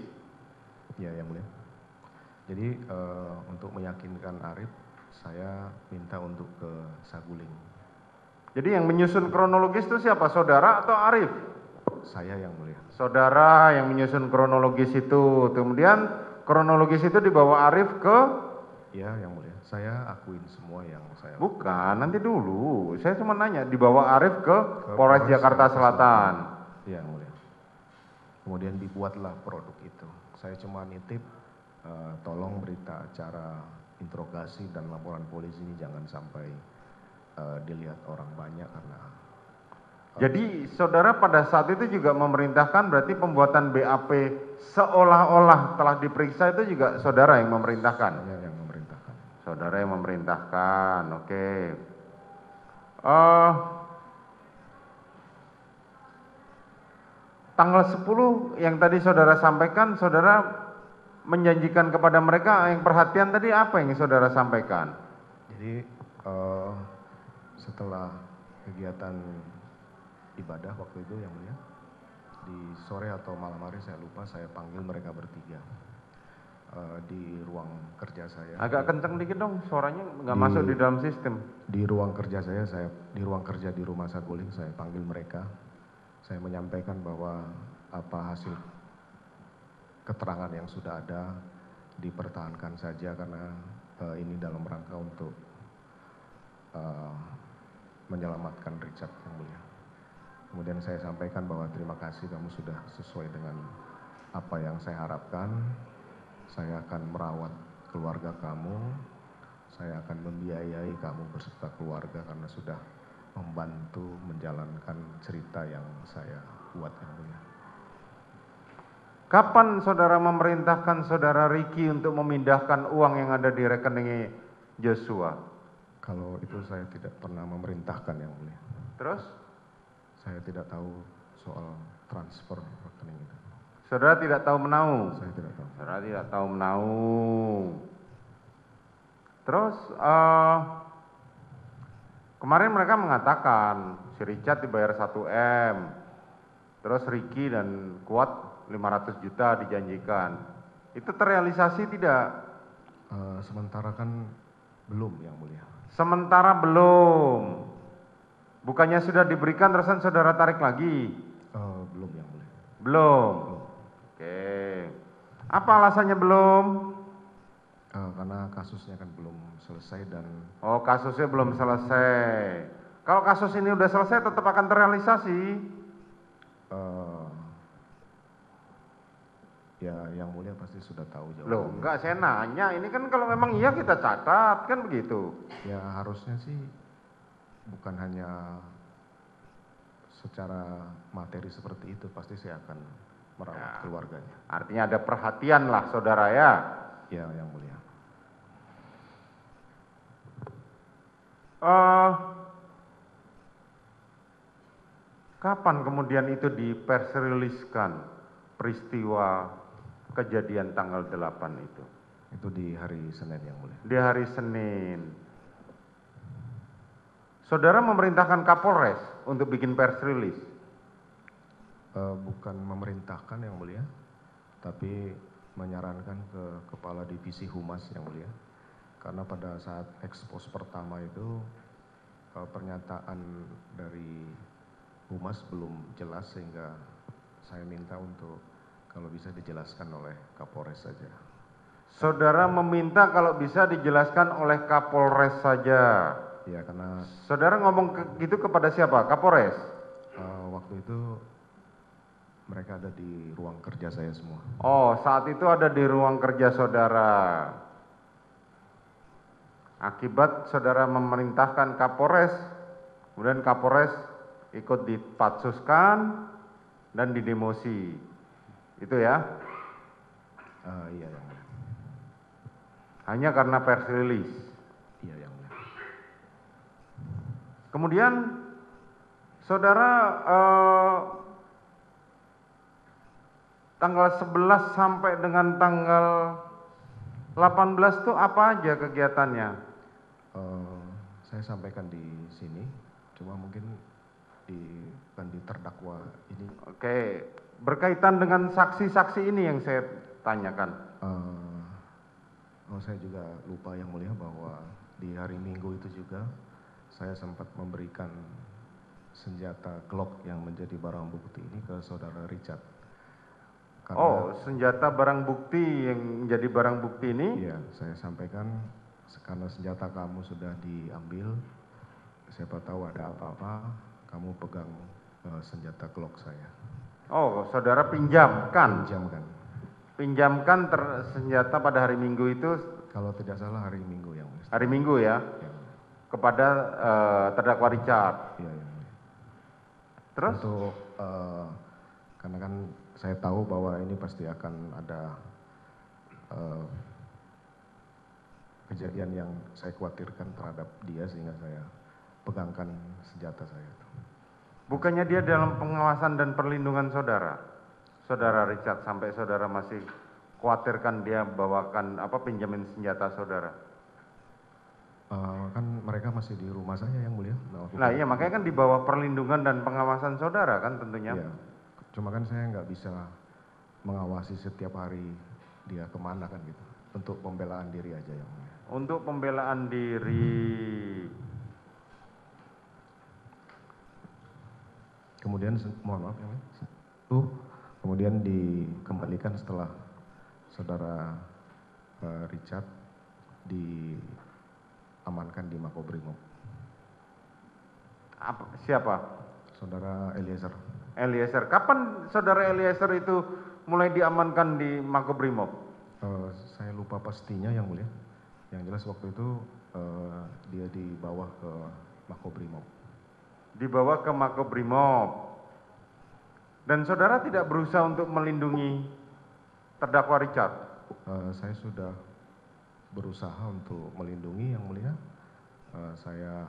Ya yang mulia. Jadi eh, untuk meyakinkan Arif, saya minta untuk ke Saguling. Jadi yang menyusun kronologis itu siapa? Saudara atau Arif? Saya yang mulia. Saudara yang menyusun kronologis itu. Kemudian kronologis itu dibawa Arif ke Ya yang mulia. Saya akuin semua yang saya. Bukan, nanti dulu. Saya cuma nanya, dibawa Arif ke, Ke Polres Jakarta Selatan. Ya yang mulia. Kemudian dibuatlah produk itu. Saya cuma nitip, eh, tolong berita acara interogasi dan laporan polisi ini jangan sampai eh, dilihat orang banyak karena Jadi saudara pada saat itu juga memerintahkan berarti pembuatan BAP seolah-olah telah diperiksa itu juga saudara yang memerintahkan. memerintahkan. Saudara yang memerintahkan, oke. Eh, tanggal 10 yang tadi saudara sampaikan, saudara menjanjikan kepada mereka yang perhatian tadi apa yang saudara sampaikan? Jadi eh, setelah kegiatan ibadah waktu itu yang mulia di sore atau malam hari saya lupa saya panggil mereka bertiga di ruang kerja saya. Agak kencang dikit dong, suaranya nggak masuk di dalam sistem. Di ruang kerja saya, saya di ruang kerja di rumah Saguling saya panggil mereka. Saya menyampaikan bahwa apa hasil keterangan yang sudah ada dipertahankan saja karena uh, ini dalam rangka untuk uh, menyelamatkan Richard yang mulia. Kemudian saya sampaikan bahwa terima kasih kamu sudah sesuai dengan apa yang saya harapkan. Saya akan merawat keluarga kamu. Saya akan membiayai kamu beserta keluarga karena sudah membantu menjalankan cerita yang saya buat yang mulia. Kapan saudara memerintahkan saudara Ricky untuk memindahkan uang yang ada di rekening Joshua? Kalau itu saya tidak pernah memerintahkan yang mulia. Terus? Saya tidak tahu soal transfer rekening itu. Saudara tidak tahu menau? Saya tidak tahu. Saudara tidak tahu menau. Terus uh, kemarin mereka mengatakan si Richard dibayar 1 M. Terus Ricky dan Kuat 500 juta dijanjikan. Itu terrealisasi tidak? Uh, sementara kan belum yang mulia. Sementara belum. Bukannya sudah diberikan terusan saudara tarik lagi? Uh, belum yang mulia. Belum. Oke. Apa alasannya belum? Uh, karena kasusnya kan belum selesai dan. Oh kasusnya belum selesai. Kalau kasus ini udah selesai tetap akan terrealisasi. Uh, ya yang mulia pasti sudah tahu jawabannya. Loh enggak saya nanya ini kan kalau memang iya kita catat kan begitu. Ya harusnya sih bukan hanya secara materi seperti itu pasti saya akan merawat ya, keluarganya. Artinya ada perhatian lah saudara ya. Ya yang mulia. Uh, kapan kemudian itu diperseriliskan peristiwa kejadian tanggal 8 itu? Itu di hari Senin yang mulia. Di hari Senin. Saudara memerintahkan Kapolres untuk bikin pers release? Uh, bukan memerintahkan yang mulia, tapi menyarankan ke Kepala Divisi Humas yang mulia. Karena pada saat ekspos pertama itu uh, pernyataan dari Humas belum jelas sehingga saya minta untuk kalau bisa dijelaskan oleh Kapolres saja. Saudara meminta kalau bisa dijelaskan oleh Kapolres saja. Ya karena. Saudara ngomong ke, gitu kepada siapa? Kapolres? Uh, waktu itu mereka ada di ruang kerja saya semua. Oh saat itu ada di ruang kerja saudara. Akibat saudara memerintahkan Kapolres, kemudian Kapolres ikut dipatsuskan dan didemosi. Itu ya? Uh, iya yang Hanya karena pers release. Iya yang Kemudian saudara uh, tanggal 11 sampai dengan tanggal 18 itu apa aja kegiatannya? Uh, saya sampaikan di sini, cuma mungkin di kan di terdakwa ini. Oke, berkaitan dengan saksi-saksi ini yang saya tanyakan. Uh, oh saya juga lupa yang mulia bahwa di hari Minggu itu juga saya sempat memberikan senjata Glock yang menjadi barang bukti ini ke saudara Richard. Karena, oh, senjata barang bukti yang menjadi barang bukti ini? Iya, saya sampaikan karena senjata kamu sudah diambil, siapa tahu ada apa-apa, kamu pegang uh, senjata Glock saya. Oh, saudara pinjamkan? Pinjamkan. Pinjamkan ter, senjata pada hari Minggu itu? Kalau tidak salah hari Minggu yang Hari Minggu ya? ya. Kepada uh, terdakwa Richard? Iya, ya. Terus? Untuk, uh, karena kan saya tahu bahwa ini pasti akan ada uh, kejadian yang saya khawatirkan terhadap dia sehingga saya pegangkan senjata saya. Bukannya dia dalam pengawasan dan perlindungan saudara? Saudara Richard sampai saudara masih khawatirkan dia bawakan apa pinjamin senjata saudara? Uh, kan mereka masih di rumah saya yang mulia. Nah iya makanya kan di bawah perlindungan dan pengawasan saudara kan tentunya. Iya. Cuma kan saya nggak bisa mengawasi setiap hari dia ke mana kan gitu. Untuk pembelaan diri aja yang mulia. Untuk pembelaan diri. kemudian mohon maaf ya itu kemudian dikembalikan setelah saudara eh, Richard diamankan di Makobrimob. Apa, siapa? Saudara Eliezer, Eliezer. Kapan saudara Eliezer itu mulai diamankan di Makobrimob? eh, saya lupa pastinya yang mulia. Yang jelas waktu itu eh, dia dibawa ke Makobrimob. Dibawa ke Makobrimob. Dan saudara tidak berusaha untuk melindungi terdakwa Richard? Eh, saya sudah berusaha untuk melindungi yang mulia. Eh, saya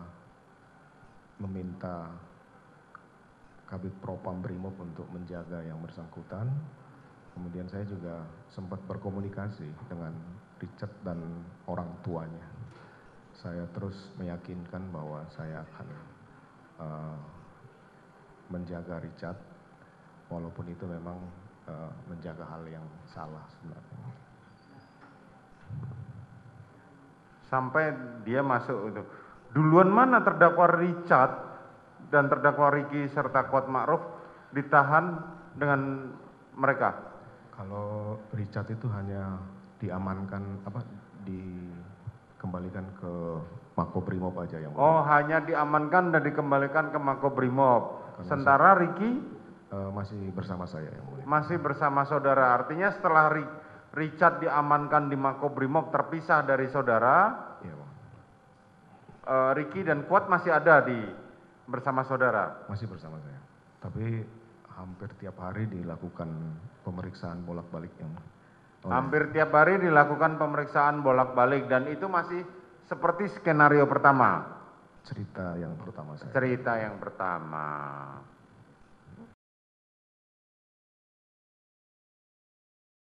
meminta Kabit Propam Brimob untuk menjaga yang bersangkutan. Kemudian saya juga sempat berkomunikasi dengan Richard dan orang tuanya. Saya terus meyakinkan bahwa saya akan eh, menjaga Richard, walaupun itu memang eh, menjaga hal yang salah sebenarnya. Sampai dia masuk itu. Duluan mana terdakwa Richard dan terdakwa Ricky serta Kuat Ma'ruf ditahan dengan mereka? Kalau Richard itu hanya diamankan apa dikembalikan ke Makobrimob aja yang mulia. Oh, hanya diamankan dan dikembalikan ke Makobrimob. Sementara Ricky Eh, masih bersama saya yang mulia. masih bersama saudara. Artinya setelah Ri- Richard diamankan di Makobrimob terpisah dari saudara, Iya, Bang. eh, Ricky dan Kuat masih ada di bersama saudara. Masih bersama saya. Tapi hampir tiap hari dilakukan pemeriksaan bolak-balik yang oleh- Hampir tiap hari dilakukan pemeriksaan bolak-balik dan itu masih seperti skenario pertama, cerita yang pertama saya. cerita yang pertama.